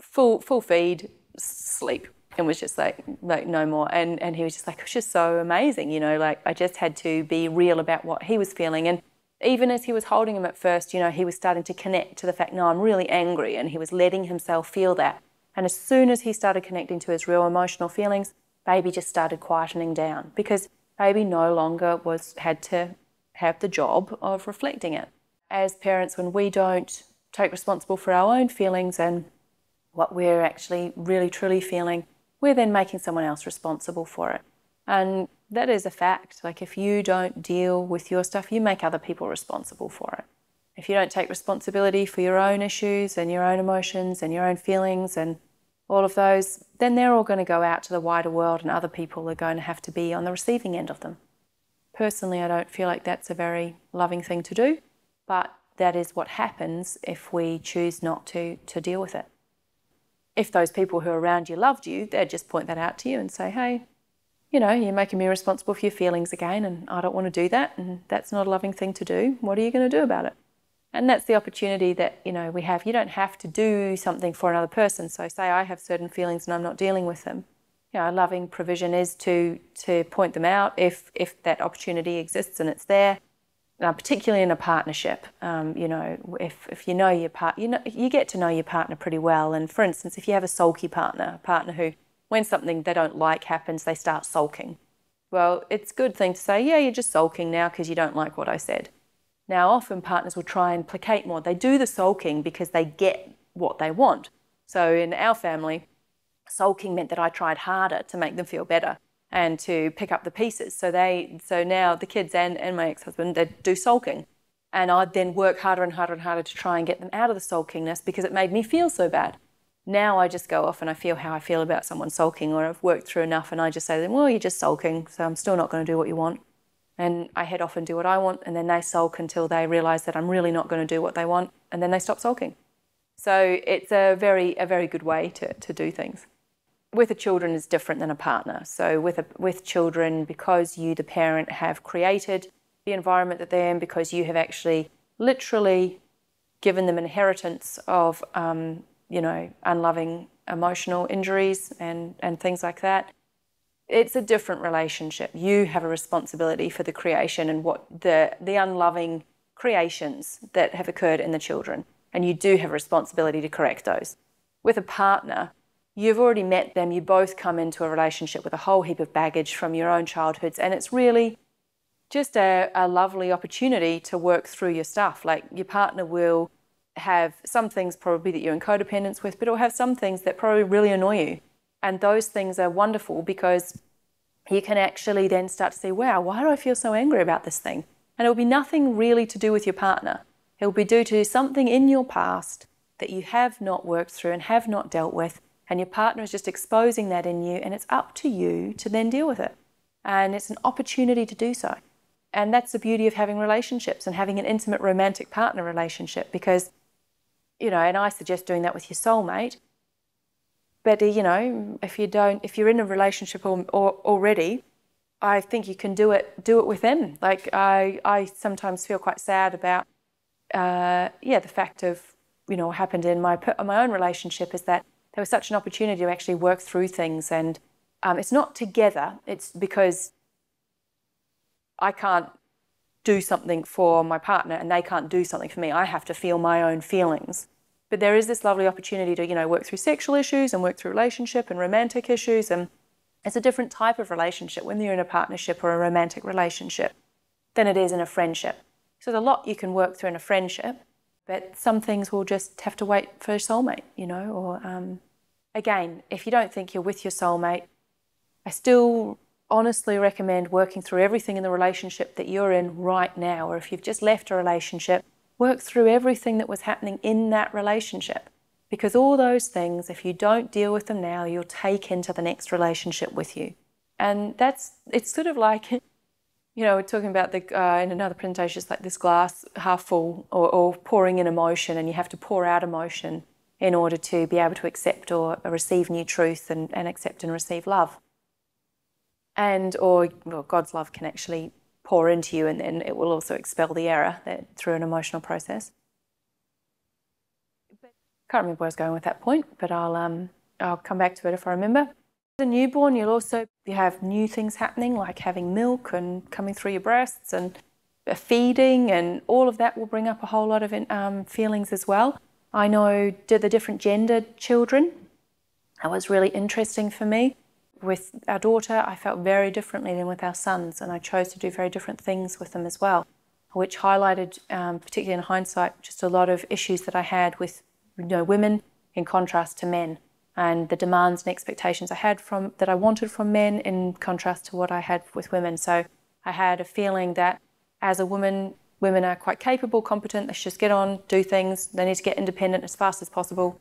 [SPEAKER 1] full full feed, sleep, and was just like like no more. And and he was just like it was just so amazing, you know. Like I just had to be real about what he was feeling and. Even as he was holding him at first, you know, he was starting to connect to the fact, no, I'm really angry, and he was letting himself feel that. And as soon as he started connecting to his real emotional feelings, baby just started quietening down because baby no longer was had to have the job of reflecting it. As parents, when we don't take responsible for our own feelings and what we're actually really truly feeling, we're then making someone else responsible for it. And that is a fact. Like if you don't deal with your stuff, you make other people responsible for it. If you don't take responsibility for your own issues and your own emotions and your own feelings and all of those, then they're all going to go out to the wider world and other people are going to have to be on the receiving end of them. Personally, I don't feel like that's a very loving thing to do, but that is what happens if we choose not to, to deal with it. If those people who are around you loved you, they'd just point that out to you and say, hey, you know, you're making me responsible for your feelings again, and I don't want to do that, and that's not a loving thing to do. What are you going to do about it? And that's the opportunity that, you know, we have. You don't have to do something for another person. So say I have certain feelings and I'm not dealing with them you know, loving provision is to to point them out if if that opportunity exists and it's there. Uh, particularly in a partnership, um, you know, if, if you know your part, you know, you get to know your partner pretty well. And for instance, if you have a sulky partner, a partner who, when something they don't like happens, they start sulking. Well, it's a good thing to say, yeah, you're just sulking now because you don't like what I said. Now, often partners will try and placate more. They do the sulking because they get what they want. So in our family, sulking meant that I tried harder to make them feel better and to pick up the pieces. So they, so now the kids and, and my ex-husband, they do sulking. And I'd then work harder and harder and harder to try and get them out of the sulkingness because it made me feel so bad. Now I just go off and I feel how I feel about someone sulking, or I've worked through enough and I just say to them, Well, you're just sulking, so I'm still not going to do what you want. And I head off and do what I want, and then they sulk until they realize that I'm really not going to do what they want, and then they stop sulking. So it's a very, a very good way to, to do things with the children is different than a partner. So with a, with children, because you, the parent, have created the environment that they're in, because you have actually literally given them inheritance of, um, you know, unloving emotional injuries and, and things like that. It's a different relationship. You have a responsibility for the creation and what the, the unloving creations that have occurred in the children. And you do have a responsibility to correct those. With a partner, You've already met them, you both come into a relationship with a whole heap of baggage from your own childhoods, and it's really just a, a lovely opportunity to work through your stuff. Like your partner will have some things probably that you're in codependence with, but it'll have some things that probably really annoy you. And those things are wonderful because you can actually then start to see, wow, why do I feel so angry about this thing? And it'll be nothing really to do with your partner. It will be due to something in your past that you have not worked through and have not dealt with, and your partner is just exposing that in you, and it's up to you to then deal with it. And it's an opportunity to do so. And that's the beauty of having relationships and having an intimate romantic partner relationship because, you know, and I suggest doing that with your soulmate. But, you know, if you don't, if you're in a relationship or, already, I think you can do it, do it with them. Like I, I sometimes feel quite sad about, uh, yeah, the fact of, you know, what happened in my, my own relationship is that there was such an opportunity to actually work through things and um, it's not together, it's because I can't do something for my partner and they can't do something for me. I have to feel my own feelings. But there is this lovely opportunity to, you know, work through sexual issues and work through relationship and romantic issues. And it's a different type of relationship when you're in a partnership or a romantic relationship than it is in a friendship. So there's a lot you can work through in a friendship, but some things will just have to wait for a soulmate, you know, or um, again, if you don't think you're with your soulmate, I still honestly recommend working through everything in the relationship that you're in right now, or if you've just left a relationship, work through everything that was happening in that relationship. Because all those things, if you don't deal with them now, you'll take into the next relationship with you. And that's, it's sort of like, you know, we're talking about the, uh, in another presentation, it's like this glass half full or, or pouring in emotion, and you have to pour out emotion in order to be able to accept or receive new truth and, and accept and receive love and or well, God's love can actually pour into you, and then it will also expel the error that, through an emotional process. Can't remember where I was going with that point, but I'll um, I'll come back to it if I remember. As a newborn, you'll also you have new things happening, like having milk and coming through your breasts and feeding, and all of that will bring up a whole lot of um, feelings as well. I know the different gendered children. That was really interesting for me with our daughter, I felt very differently than with our sons, and I chose to do very different things with them as well, which highlighted, um, particularly in hindsight, just a lot of issues that I had with you know, women in contrast to men, and the demands and expectations I had from that I wanted from men in contrast to what I had with women. So I had a feeling that as a woman, women are quite capable, competent. They should just get on, do things. They need to get independent as fast as possible.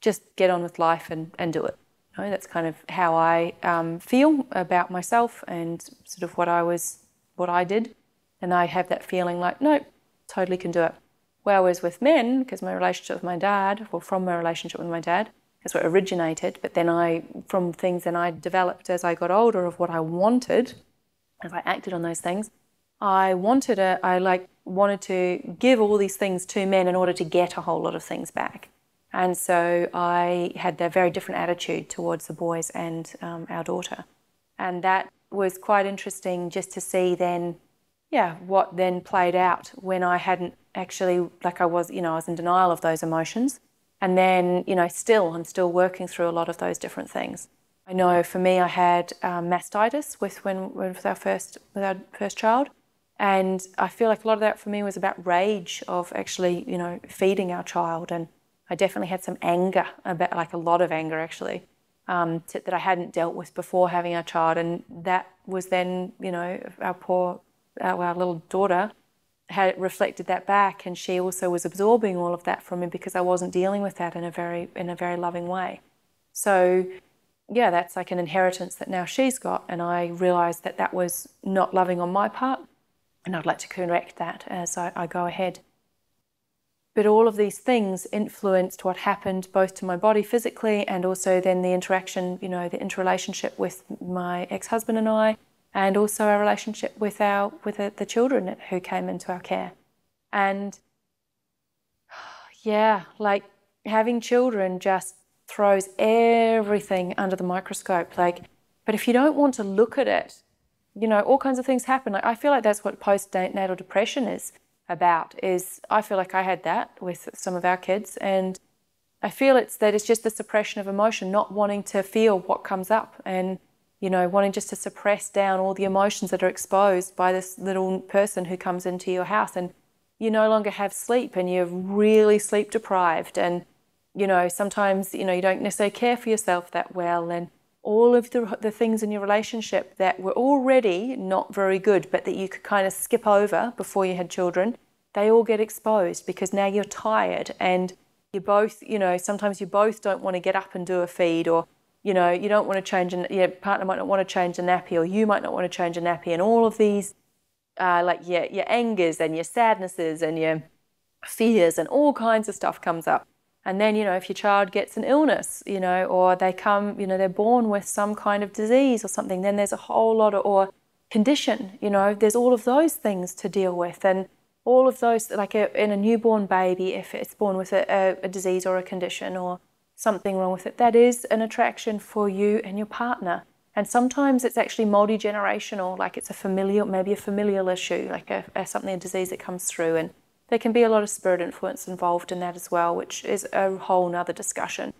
[SPEAKER 1] Just get on with life and, and do it know, that's kind of how I um, feel about myself and sort of what I was, what I did. And I have that feeling like, no, totally can do it. Whereas with men, because my relationship with my dad, well, from my relationship with my dad, that's it originated. But then I, from things that I developed as I got older of what I wanted, as I acted on those things, I wanted a, I like wanted to give all these things to men in order to get a whole lot of things back. And so I had a very different attitude towards the boys and um, our daughter. And that was quite interesting just to see then, yeah, what then played out when I hadn't actually, like I was, you know, I was in denial of those emotions. And then, you know, still, I'm still working through a lot of those different things. I know for me, I had um, mastitis with when with our first with our first child, and I feel like a lot of that for me was about rage of actually, you know, feeding our child. And I definitely had some anger, about like a lot of anger actually, um, to, that I hadn't dealt with before having our child, and that was then, you know, our poor, our, our little daughter had reflected that back, and she also was absorbing all of that from me because I wasn't dealing with that in a very in a very loving way. So, yeah, that's like an inheritance that now she's got, and I realised that that was not loving on my part, and I'd like to correct that as I, I go ahead. But all of these things influenced what happened both to my body physically and also then the interaction, you know, the interrelationship with my ex-husband and I, and also our relationship with our with the, children who came into our care. And yeah, like having children just throws everything under the microscope. Like, but if you don't want to look at it, you know, all kinds of things happen. Like I feel like that's what postnatal depression is about is I feel like I had that with some of our kids and I feel it's that it's just the suppression of emotion, not wanting to feel what comes up and you know, wanting just to suppress down all the emotions that are exposed by this little person who comes into your house. And you no longer have sleep and you're really sleep deprived. And you know, sometimes, you know, you don't necessarily care for yourself that well. And all of the, the things in your relationship that were already not very good, but that you could kind of skip over before you had children, they all get exposed because now you're tired and you both, you know, sometimes you both don't want to get up and do a feed or, you know, you don't want to change, and your partner might not want to change a nappy or you might not want to change a nappy and all of these, uh, like your, your angers and your sadnesses and your fears and all kinds of stuff comes up. And then, you know, if your child gets an illness, you know, or they come, you know, they're born with some kind of disease or something, then there's a whole lot of, or condition, you know, there's all of those things to deal with. And all of those, like a, in a newborn baby, if it's born with a, a, a disease or a condition or something wrong with it, that is an attraction for you and your partner. And sometimes it's actually multi generational, like it's a familial, maybe a familial issue, like a, a, something, a disease that comes through. And there can be a lot of spirit influence involved in that as well, which is a whole nother discussion.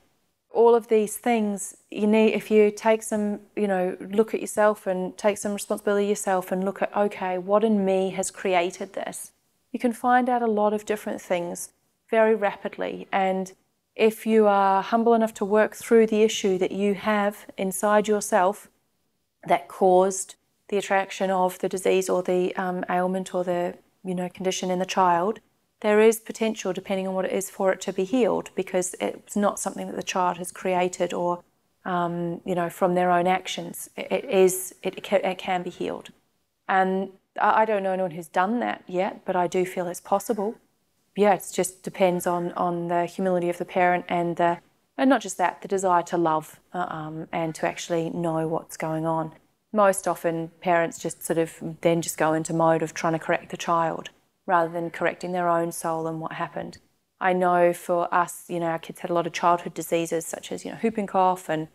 [SPEAKER 1] All of these things, you need, if you take some, you know, look at yourself and take some responsibility yourself and look at, okay, what in me has created this? you can find out a lot of different things very rapidly. And if you are humble enough to work through the issue that you have inside yourself that caused the attraction of the disease or the um, ailment or the you know condition in the child, there is potential, depending on what it is, for it to be healed because it's not something that the child has created or um, you know from their own actions. it, it is it it can be healed, and I don't know anyone who's done that yet, but I do feel it's possible. Yeah, it just depends on, on the humility of the parent and the, and not just that, the desire to love uh, um, and to actually know what's going on. Most often, parents just sort of then just go into mode of trying to correct the child rather than correcting their own soul and what happened. I know for us, you know, our kids had a lot of childhood diseases such as, you know, whooping cough and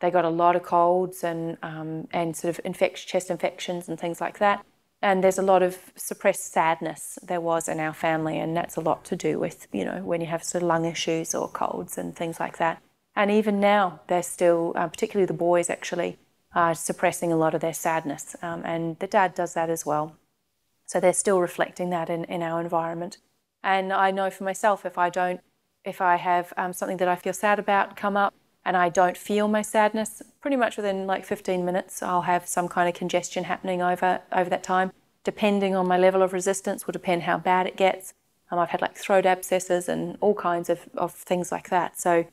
[SPEAKER 1] they got a lot of colds and, um, and sort of infect, chest infections and things like that. And there's a lot of suppressed sadness there was in our family, and that's a lot to do with, you know, when you have sort of lung issues or colds and things like that. And even now, they're still, uh, particularly the boys actually, are suppressing a lot of their sadness. Um, and the dad does that as well. So they're still reflecting that in, in our environment. And I know for myself, if I don't, if I have um, something that I feel sad about come up and I don't feel my sadness, pretty much within like 15 minutes, I'll have some kind of congestion happening over, over that time. Depending on my level of resistance, will depend how bad it gets. Um, I've had like throat abscesses and all kinds of, of things like that. So,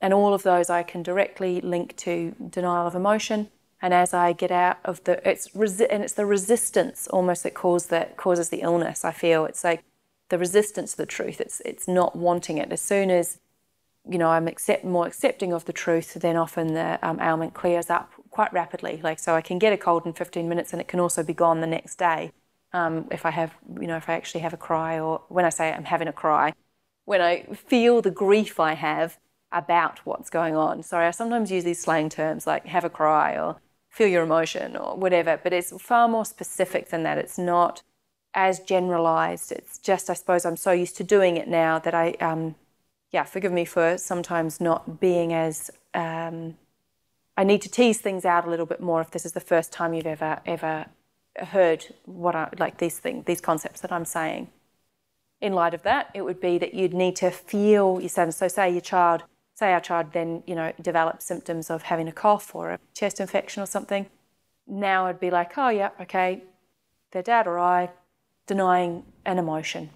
[SPEAKER 1] and all of those I can directly link to denial of emotion. And as I get out of the, it's resi- and it's the resistance almost that causes that causes the illness. I feel it's like the resistance to the truth. It's it's not wanting it. As soon as you know, I'm accept, more accepting of the truth, then often the um, ailment clears up quite rapidly. Like, so I can get a cold in 15 minutes and it can also be gone the next day. Um, if I have, you know, if I actually have a cry, or when I say I'm having a cry, when I feel the grief I have about what's going on. Sorry, I sometimes use these slang terms like have a cry or feel your emotion or whatever, but it's far more specific than that. It's not as generalized. It's just, I suppose, I'm so used to doing it now that I, um, yeah, forgive me for sometimes not being as. Um, I need to tease things out a little bit more if this is the first time you've ever ever heard what I like these things, these concepts that I'm saying. In light of that, it would be that you'd need to feel your sadness. So, say your child, say our child then you know develops symptoms of having a cough or a chest infection or something. Now I'd be like, oh yeah, okay, their dad or I denying an emotion.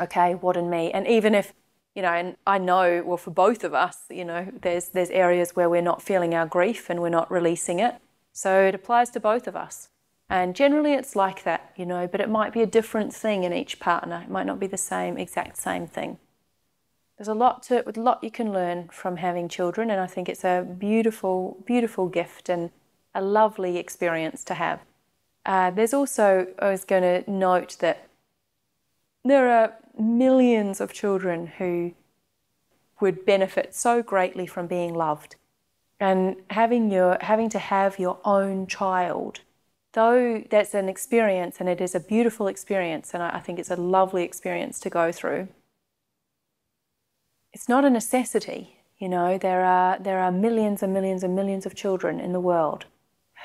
[SPEAKER 1] Okay, what in me? And even if you know, and I know, well, for both of us, you know, there's there's areas where we're not feeling our grief and we're not releasing it. So it applies to both of us. And generally it's like that, you know, but it might be a different thing in each partner. It might not be the same, exact same thing. There's a lot to a lot you can learn from having children, and I think it's a beautiful, beautiful gift and a lovely experience to have. Uh, there's also, I was going to note that there are millions of children who would benefit so greatly from being loved. And having your having to have your own child, though that's an experience and it is a beautiful experience, and I think it's a lovely experience to go through. It's not a necessity, you know. There are there are millions and millions and millions of children in the world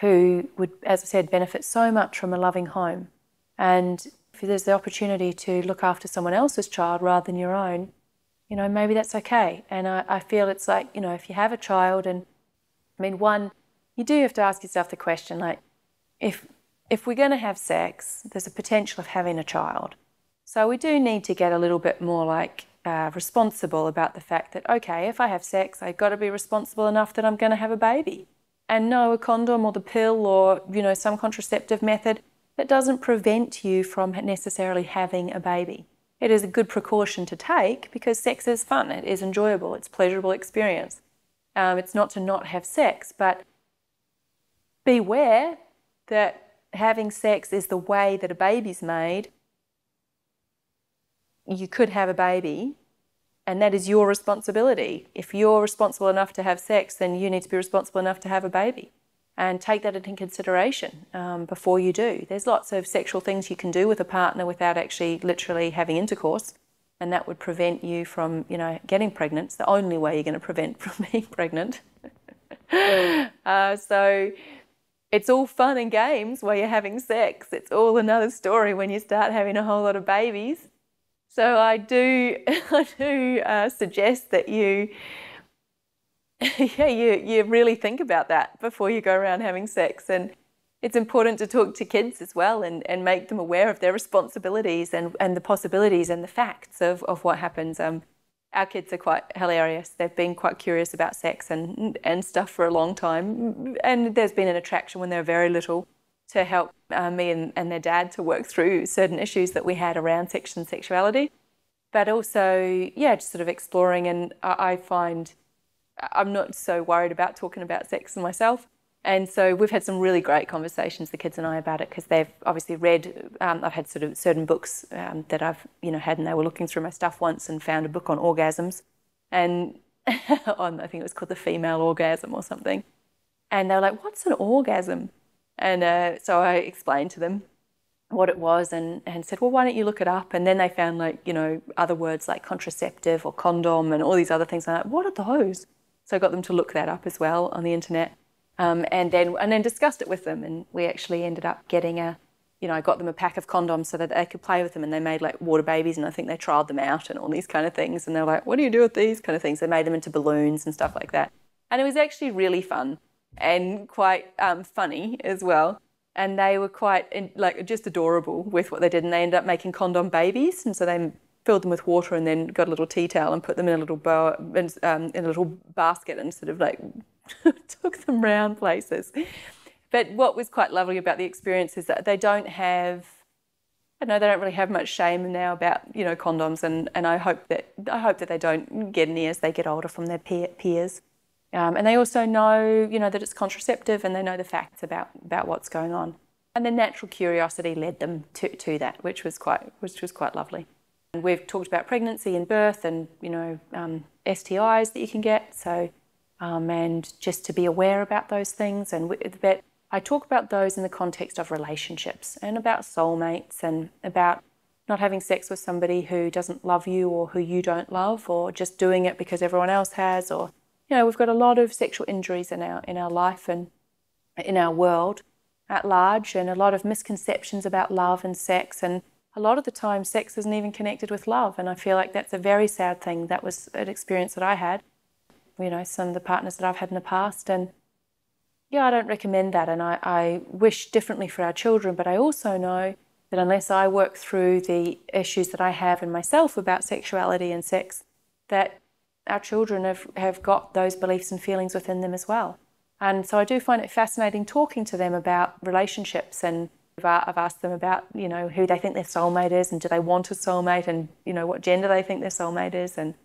[SPEAKER 1] who would, as I said, benefit so much from a loving home. And if there's the opportunity to look after someone else's child rather than your own, you know, maybe that's okay. And I, I feel it's like, you know, if you have a child and I mean one, you do have to ask yourself the question like if if we're going to have sex, there's a potential of having a child. So we do need to get a little bit more like uh, responsible about the fact that, okay, if I have sex, I've got to be responsible enough that I'm going to have a baby. And no, a condom or the pill or, you know, some contraceptive method, that doesn't prevent you from necessarily having a baby. It is a good precaution to take because sex is fun, it is enjoyable, it's pleasurable experience. Um, it's not to not have sex, but beware that having sex is the way that a baby's made. You could have a baby, and that is your responsibility. If you're responsible enough to have sex, then you need to be responsible enough to have a baby. And take that into consideration um, before you do. There's lots of sexual things you can do with a partner without actually literally having intercourse and that would prevent you from, you know, getting pregnant. It's the only way you're going to prevent from being pregnant. uh, so it's all fun and games while you're having sex. It's all another story when you start having a whole lot of babies. So I do, I do uh, suggest that you, yeah, you you really think about that before you go around having sex and it's important to talk to kids as well and, and make them aware of their responsibilities and, and the possibilities and the facts of, of what happens. Um, our kids are quite hilarious. They've been quite curious about sex and, and stuff for a long time. And there's been an attraction when they were very little to help uh, me and, and their dad to work through certain issues that we had around sex and sexuality. But also, yeah, just sort of exploring. And I, I find I'm not so worried about talking about sex myself. And so we've had some really great conversations, the kids and I, about it because they've obviously read. Um, I've had sort of certain books um, that I've you know had, and they were looking through my stuff once and found a book on orgasms, and on I think it was called the female orgasm or something, and they were like, "What's an orgasm?" And uh, so I explained to them what it was and, and said, well, why don't you look it up? And then they found like, you know, other words like contraceptive or condom and all these other things. I'm like, what are those? So I got them to look that up as well on the internet. Um, and then and then discussed it with them, and we actually ended up getting a, you know, I got them a pack of condoms so that they could play with them, and they made like water babies, and I think they tried them out and all these kind of things, and they're like, what do you do with these kind of things? They made them into balloons and stuff like that, and it was actually really fun and quite um, funny as well. And they were quite like just adorable with what they did, and they ended up making condom babies, and so they filled them with water and then got a little tea towel and put them in a little bow, um, in a little basket and sort of like took them round places. But what was quite lovely about the experience is that they don't have, I know they don't really have much shame now about you know condoms, and, and I hope that I hope that they don't get any as they get older from their peer, peers. Um, and they also know you know that it's contraceptive, and they know the facts about about what's going on. And the natural curiosity led them to, to that, which was quite which was quite lovely. We've talked about pregnancy and birth, and you know um, STIs that you can get. So um, and just to be aware about those things. And we, but I talk about those in the context of relationships and about soulmates and about not having sex with somebody who doesn't love you or who you don't love or just doing it because everyone else has or you know we've got a lot of sexual injuries in our in our life and in our world at large and a lot of misconceptions about love and sex and a lot of the time sex isn't even connected with love and I feel like that's a very sad thing that was an experience that I had you know, some of the partners that I've had in the past. And yeah, I don't recommend that. And I, I wish differently for our children, but I also know that unless I work through the issues that I have in myself about sexuality and sex, that our children have, have got those beliefs and feelings within them as well. And so I do find it fascinating talking to them about relationships and I've asked them about, you know, who they think their soulmate is and do they want a soulmate and, you know, what gender they think their soulmate is and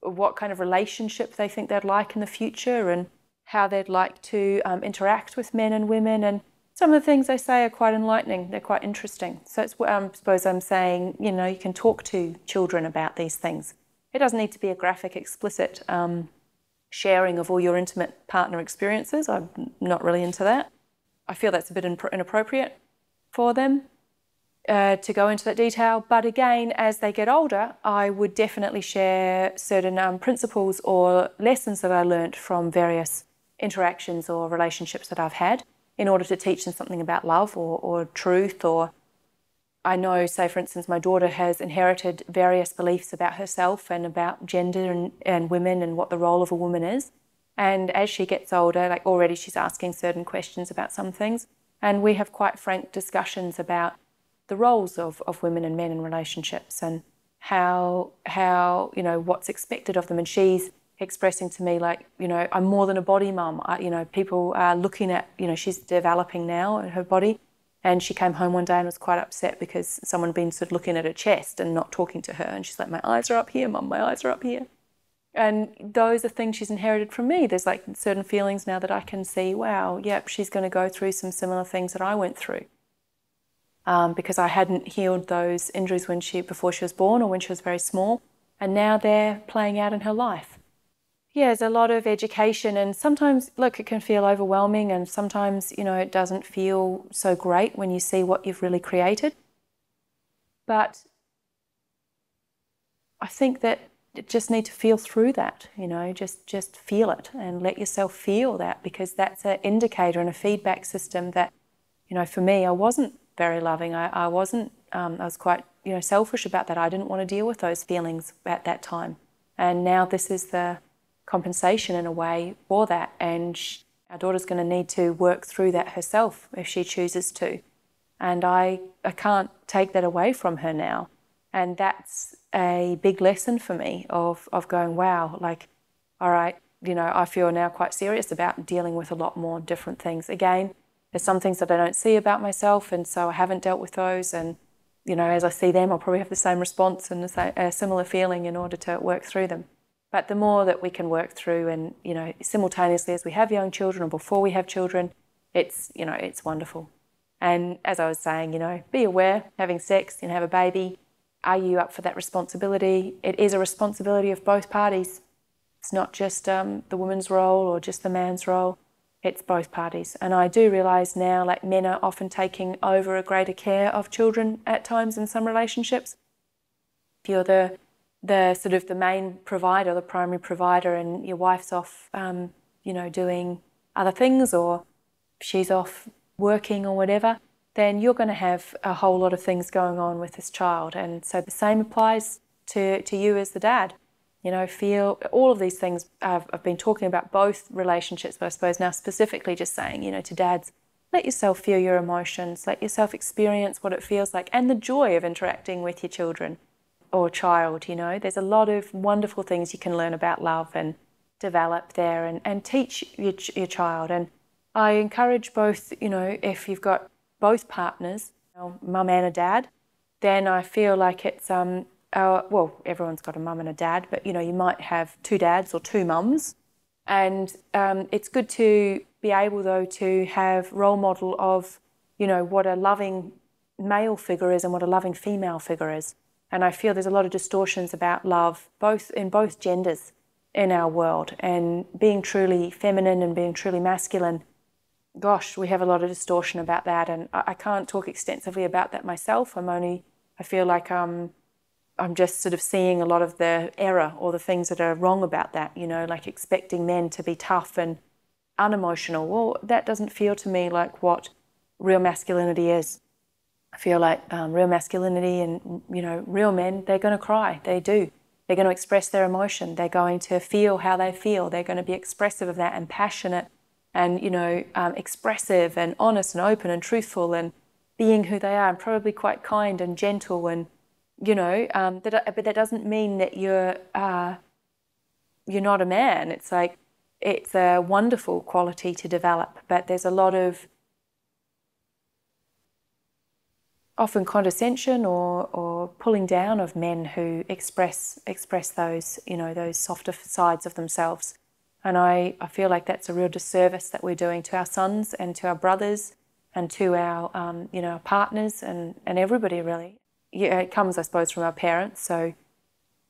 [SPEAKER 1] what kind of relationship they think they'd like in the future and how they'd like to um, interact with men and women. And some of the things they say are quite enlightening, they're quite interesting. So it's what um, I suppose I'm saying, you know, you can talk to children about these things. It doesn't need to be a graphic, explicit um, sharing of all your intimate partner experiences. I'm not really into that. I feel that's a bit inappropriate for them uh, to go into that detail. But again, as they get older, I would definitely share certain um, principles or lessons that I learnt from various interactions or relationships that I've had in order to teach them something about love or, or truth or I know, say, for instance, my daughter has inherited various beliefs about herself and about gender and, and women and what the role of a woman is. And as she gets older, like already she's asking certain questions about some things. And we have quite frank discussions about the roles of, of women and men in relationships and how how you know what's expected of them. And she's expressing to me like you know I'm more than a body mum. You know people are looking at you know she's developing now in her body. And she came home one day and was quite upset because someone had been sort of looking at her chest and not talking to her. And she's like my eyes are up here mum. My eyes are up here and those are things she's inherited from me there's like certain feelings now that I can see wow yep she's going to go through some similar things that I went through um, because I hadn't healed those injuries when she before she was born or when she was very small, and now they're playing out in her life. Yeah, there's a lot of education, and sometimes look, it can feel overwhelming, and sometimes you know it doesn't feel so great when you see what you've really created. But I think that just need to feel through that, you know, just just feel it and let yourself feel that because that's an indicator and a feedback system that, you know, for me, I wasn't very loving. I, I wasn't, um, I was quite, you know, selfish about that. I didn't want to deal with those feelings at that time. And now this is the compensation in a way for that. And she, our daughter's going to need to work through that herself if she chooses to. And I, I can't take that away from her now. And that's a big lesson for me of, of going, wow, like, all right, you know, I feel now quite serious about dealing with a lot more different things. Again, there's some things that I don't see about myself, and so I haven't dealt with those. And you know, as I see them, I'll probably have the same response and the a similar feeling in order to work through them. But the more that we can work through, and you know, simultaneously as we have young children or before we have children, it's you know, it's wonderful. And as I was saying, you know, be aware, having sex, you know, have a baby. Are you up for that responsibility? It is a responsibility of both parties. It's not just um, the woman's role or just the man's role it's both parties. And I do realise now, like men are often taking over a greater care of children at times in some relationships. If you're the the sort of the main provider, the primary provider, and your wife's off, um, you know, doing other things, or she's off working or whatever, then you're going to have a whole lot of things going on with this child. And so the same applies to, to you as the dad you know, feel all of these things. I've, I've, been talking about both relationships, but I suppose now specifically just saying, you know, to dads, let yourself feel your emotions, let yourself experience what it feels like, and the joy of interacting with your children or child. You know, there's a lot of wonderful things you can learn about love and develop there and, and teach your, your child. And I encourage both, you know, if you've got both partners, mum and a dad, then I feel like it's um, uh, well, everyone's got a mum and a dad, but you know, you might have two dads or two mums. And um, it's good to be able, though, to have role model of, you know, what a loving male figure is and what a loving female figure is. And I feel there's a lot of distortions about love, both in both genders in our world, and being truly feminine and being truly masculine. Gosh, we have a lot of distortion about that, and I, I can't talk extensively about that myself. I'm only, I feel like um, I'm just sort of seeing a lot of the error or the things that are wrong about that, you know, like expecting men to be tough and unemotional. Well, that doesn't feel to me like what real masculinity is. I feel like um, real masculinity and, you know, real men, they're going to cry. They do. They're going to express their emotion. They're going to feel how they feel. They're going to be expressive of that and passionate and, you know, um, expressive and honest and open and truthful and being who they are and probably quite kind and gentle and you know, um, that, but that doesn't mean that you're uh, you're not a man. It's like it's a wonderful quality to develop, but there's a lot of often condescension or, or pulling down of men who express express those you know those softer sides of themselves. And I, I feel like that's a real disservice that we're doing to our sons and to our brothers and to our um, you know our partners and, and everybody really yeah, it comes, I suppose, from our parents. So,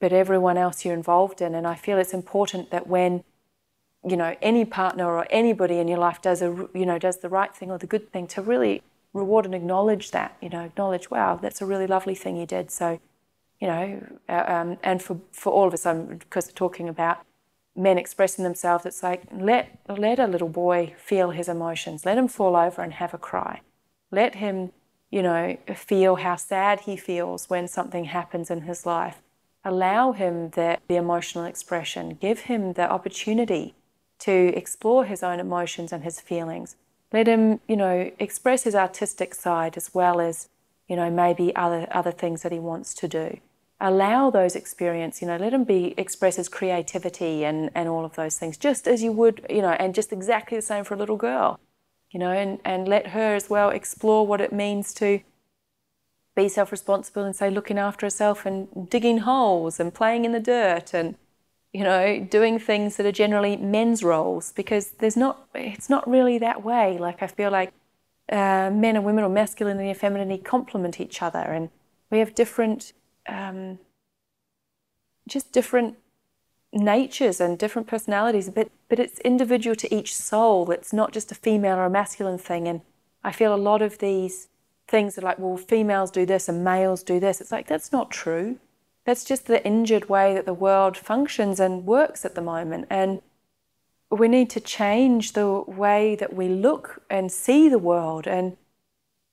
[SPEAKER 1] but everyone else you're involved in, and I feel it's important that when you know any partner or anybody in your life does a you know does the right thing or the good thing to really reward and acknowledge that you know acknowledge wow that's a really lovely thing you did so you know uh, um, and for for all of us I'm because talking about men expressing themselves it's like let let a little boy feel his emotions let him fall over and have a cry let him you know, feel how sad he feels when something happens in his life. Allow him the, the emotional expression. Give him the opportunity to explore his own emotions and his feelings. Let him, you know, express his artistic side as well as, you know, maybe other other things that he wants to do. Allow those experience, you know, let them be express as creativity and, and all of those things, just as you would, you know, and just exactly the same for a little girl, you know, and, and let her as well explore what it means to be self responsible and say looking after herself and digging holes and playing in the dirt and you know, doing things that are generally men's roles because there's not, it's not really that way. Like I feel like uh, men and women or masculinity and femininity complement each other and we have different, um, just different natures and different personalities, but, but it's individual to each soul. It's not just a female or a masculine thing. And I feel a lot of these things are like, well, females do this and males do this. It's like, that's not true. That's just the injured way that the world functions and works at the moment. And we need to change the way that we look and see the world. And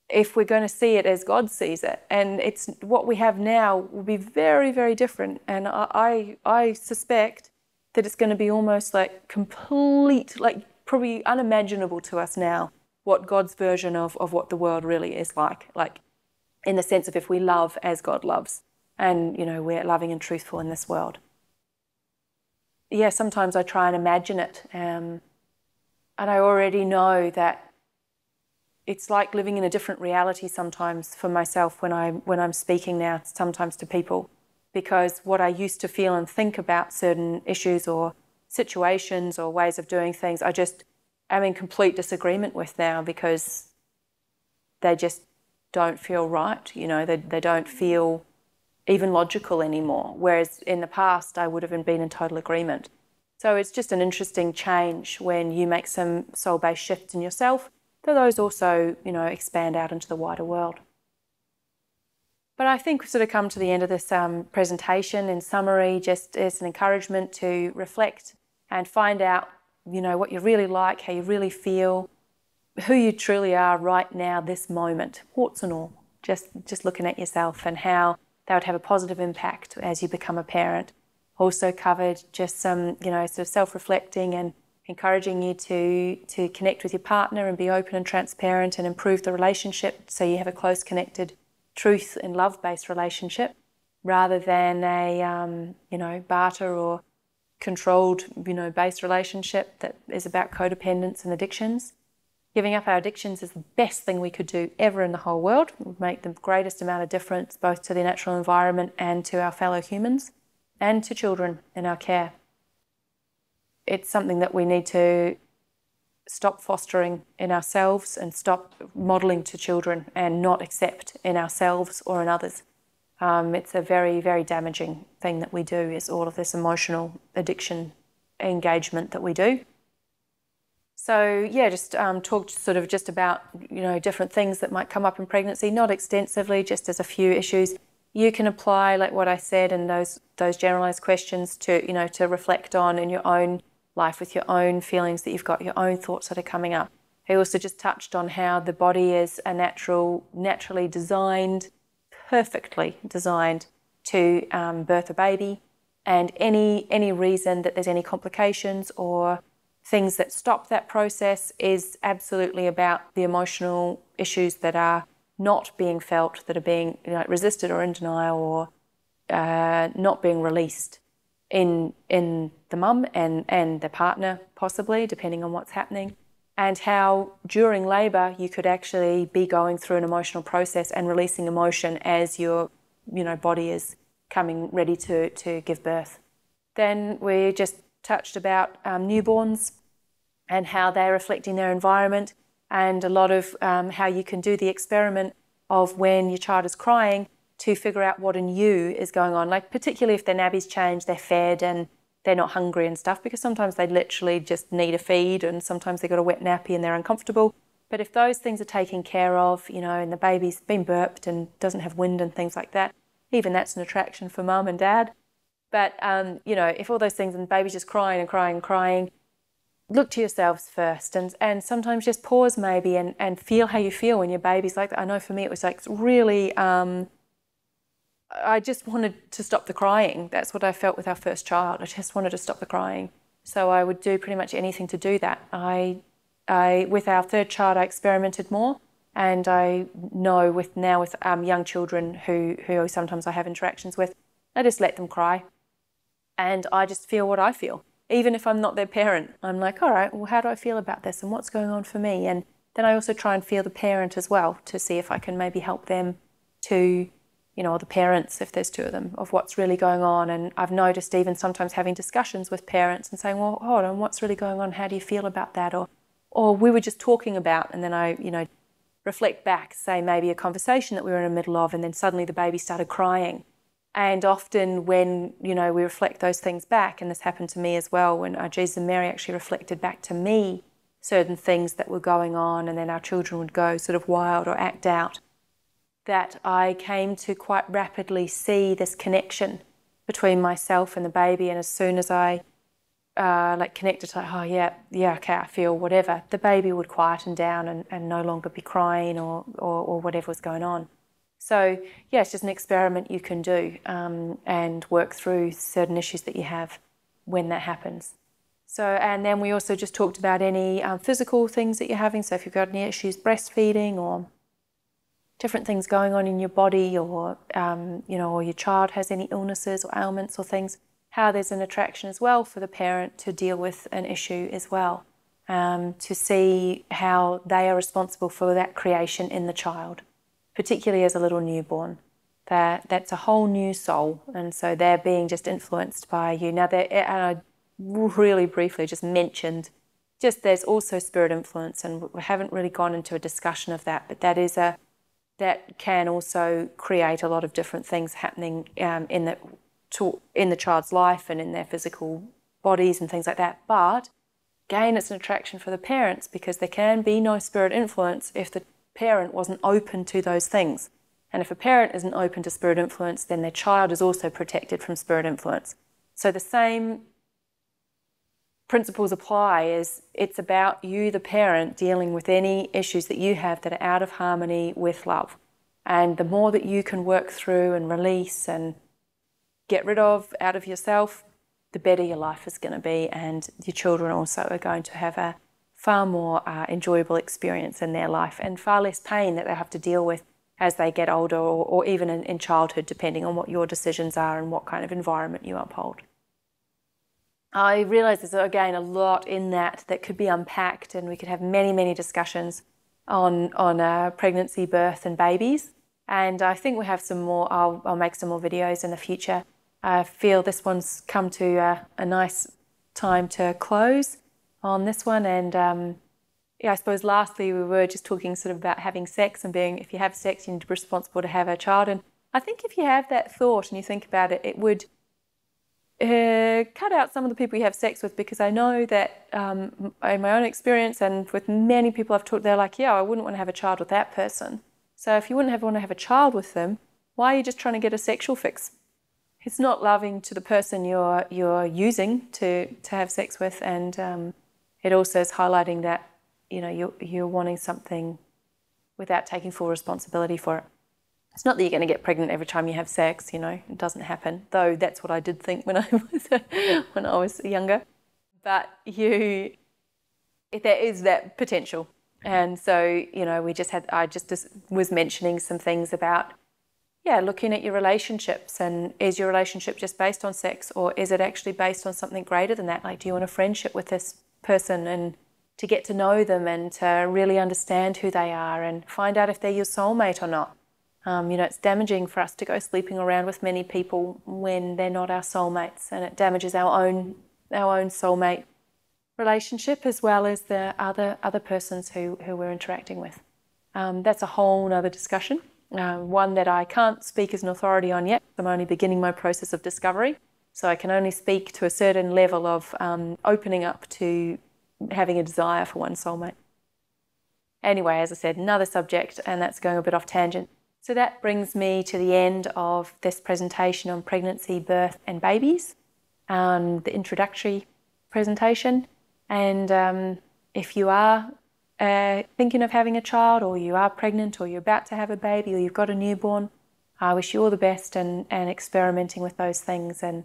[SPEAKER 1] if we're going to see it as God sees it, and it's what we have now will be very, very different. And I, I, suspect that it's going to be almost like complete, like probably unimaginable to us now what God's version of, of what the world really is like. Like, in the sense of if we love as God loves and you know we're loving and truthful in this world yeah sometimes i try and imagine it um, and i already know that it's like living in a different reality sometimes for myself when i when i'm speaking now sometimes to people because what i used to feel and think about certain issues or situations or ways of doing things i just am in complete disagreement with now because they just don't feel right you know they, they don't feel even logical anymore. Whereas in the past, I would have been in total agreement. So it's just an interesting change when you make some soul based shifts in yourself, that those also, you know, expand out into the wider world. But I think we've sort of come to the end of this um, presentation. In summary, just as an encouragement to reflect and find out, you know, what you really like, how you really feel, who you truly are right now, this moment, warts and all. Just just looking at yourself and how that would have a positive impact as you become a parent. Also covered just some, you know, sort of self-reflecting and encouraging you to to connect with your partner and be open and transparent and improve the relationship so you have a close connected truth and love-based relationship rather than a um, you know barter or controlled you know based relationship that is about codependence and addictions Giving up our addictions is the best thing we could do ever in the whole world. It would make the greatest amount of difference both to the natural environment and to our fellow humans and to children in our care. It's something that we need to stop fostering in ourselves and stop modelling to children and not accept in ourselves or in others. Um, it's a very, very damaging thing that we do is all of this emotional addiction engagement that we do. So yeah, just um, talked sort of just about you know different things that might come up in pregnancy, not extensively, just as a few issues. You can apply like what I said and those those generalized questions to you know to reflect on in your own life with your own feelings that you've got, your own thoughts that are coming up. He also just touched on how the body is a natural, naturally designed, perfectly designed to um, birth a baby, and any any reason that there's any complications or things that stop that process is absolutely about the emotional issues that are not being felt, that are being you know, resisted or in denial or uh, not being released in in the mum and, and the partner, possibly, depending on what's happening. And how during labour you could actually be going through an emotional process and releasing emotion as your you know body is coming ready to, to give birth. Then we just touched about um, newborns and how they're reflecting their environment, and a lot of um, how you can do the experiment of when your child is crying to figure out what in you is going on. Like, particularly if their nappy's changed, they're fed and they're not hungry and stuff, because sometimes they literally just need a feed, and sometimes they've got a wet nappy and they're uncomfortable. But if those things are taken care of, you know, and the baby's been burped and doesn't have wind and things like that, even that's an attraction for mum and dad. But, um, you know, if all those things and the baby's just crying and crying and crying, look to yourselves first and, and sometimes just pause maybe and, and feel how you feel when your baby's like that. I know for me it was like really, um, I just wanted to stop the crying. That's what I felt with our first child. I just wanted to stop the crying. So I would do pretty much anything to do that. I, I with our third child, I experimented more And I know with now with um, young children who, who sometimes I have interactions with, I just let them cry. And I just feel what I feel. Even if I'm not their parent, I'm like, all right, well, how do I feel about this and what's going on for me? And then I also try and feel the parent as well to see if I can maybe help them to you know, or the parents, if there's two of them, of what's really going on. And I've noticed even sometimes having discussions with parents and saying, well, hold on, what's really going on? How do you feel about that? Or, or we were just talking about, and then I, you know, reflect back, say maybe a conversation that we were in the middle of, and then suddenly the baby started crying. And often when, you know, we reflect those things back, and this happened to me as well, when uh, Jesus and Mary actually reflected back to me certain things that were going on, and then our children would go sort of wild or act out that I came to quite rapidly see this connection between myself and the baby. And as soon as I uh, like connected to, oh yeah, yeah, okay, I feel whatever, the baby would quieten down and, and no longer be crying or, or, or whatever was going on. So yeah, it's just an experiment you can do um, and work through certain issues that you have when that happens. So, and then we also just talked about any um, physical things that you're having. So, if you've got any issues breastfeeding or different things going on in your body or um, you know or your child has any illnesses or ailments or things how there's an attraction as well for the parent to deal with an issue as well um, to see how they are responsible for that creation in the child particularly as a little newborn. That that's a whole new soul. And so they're being just influenced by you. Now they and I really briefly just mentioned just there's also spirit influence and we haven't really gone into a discussion of that but that is a that can also create a lot of different things happening um, in the to, in the child's life and in their physical bodies and things like that. But again, it's an attraction for the parents because there can be no spirit influence if the parent wasn't open to those things. And if a parent isn't open to spirit influence, then their child is also protected from spirit influence. So the same principles apply is it's about you, the parent, dealing with any issues that you have that are out of harmony with love. And the more that you can work through and release and get rid of out of yourself, the better your life is going to be. And your children also are going to have a far more uh, enjoyable experience in their life and far less pain that they have to deal with as they get older or, or even in, in childhood, depending on what your decisions are and what kind of environment you uphold. I realise there's again a lot in that that could be unpacked, and we could have many, many discussions on on uh, pregnancy, birth, and babies. And I think we have some more. I'll, I'll make some more videos in the future. I feel this one's come to uh, a nice time to close on this one. And um, yeah, I suppose lastly, we were just talking sort of about having sex and being, if you have sex, you need to be responsible to have a child. And I think if you have that thought and you think about it, it would uh, cut out some of the people you have sex with because I know that um, in my own experience and with many people I've talked, they're like, yeah, I wouldn't want to have a child with that person. So if you wouldn't have, want to have a child with them, why are you just trying to get a sexual fix? It's not loving to the person you're you're using to to have sex with, and um, it also is highlighting that you know you're you're wanting something without taking full responsibility for it. It's not that you're going to get pregnant every time you have sex, you know, it doesn't happen. Though that's what I did think when I was when I was younger. But you there is that potential. Mm-hmm. And so, you know, we just had I just was mentioning some things about yeah, looking at your relationships and is your relationship just based on sex or is it actually based on something greater than that? Like do you want a friendship with this person and to get to know them and to really understand who they are and find out if they're your soulmate or not. Um, you know, it's damaging for us to go sleeping around with many people when they're not our soulmates, and it damages our own our own soulmate relationship as well as the other other persons who who we're interacting with. Um, that's a whole other discussion, uh, one that I can't speak as an authority on yet. I'm only beginning my process of discovery, so I can only speak to a certain level of um, opening up to having a desire for one soulmate. Anyway, as I said, another subject, and that's going a bit off tangent. So that brings me to the end of this presentation on pregnancy, birth, and babies, um, the introductory presentation. And um, if you are uh, thinking of having a child, or you are pregnant, or you're about to have a baby, or you've got a newborn, I wish you all the best and, and experimenting with those things. And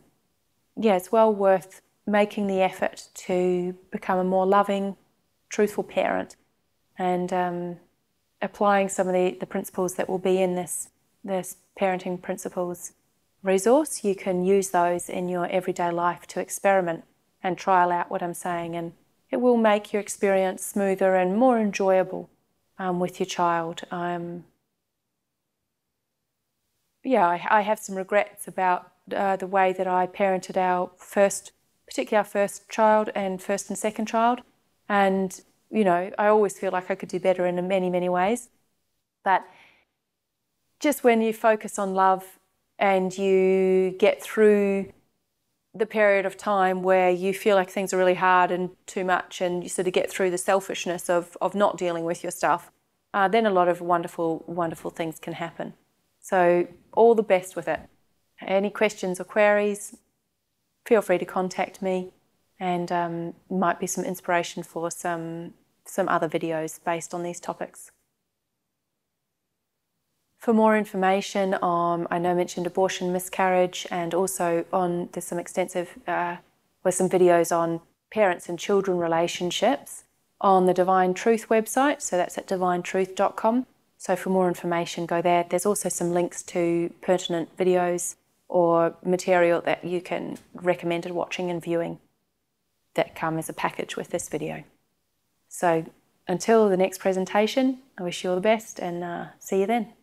[SPEAKER 1] yeah, it's well worth making the effort to become a more loving, truthful parent. And um, applying some of the, the principles that will be in this, this parenting principles resource, you can use those in your everyday life to experiment and trial out what I'm saying, and it will make your experience smoother and more enjoyable um, with your child. Um, yeah, I, I, have some regrets about uh, the way that I parented our first, particularly our first child and first and second child. And, you know, I always feel like I could do better in many, many ways. But just when you focus on love and you get through the period of time where you feel like things are really hard and too much, and you sort of get through the selfishness of, of not dealing with your stuff, uh, then a lot of wonderful, wonderful things can happen. So, all the best with it. Any questions or queries, feel free to contact me, and um, might be some inspiration for some, some other videos based on these topics. For more information on, I know mentioned abortion, miscarriage, and also on there's some extensive, uh, with some videos on parents and children relationships on the Divine Truth website. So that's at divinetruth.com. So for more information, go there. There's also some links to pertinent videos or material that you can recommend watching and viewing that come as a package with this video. So until the next presentation, I wish you all the best and uh, see you then.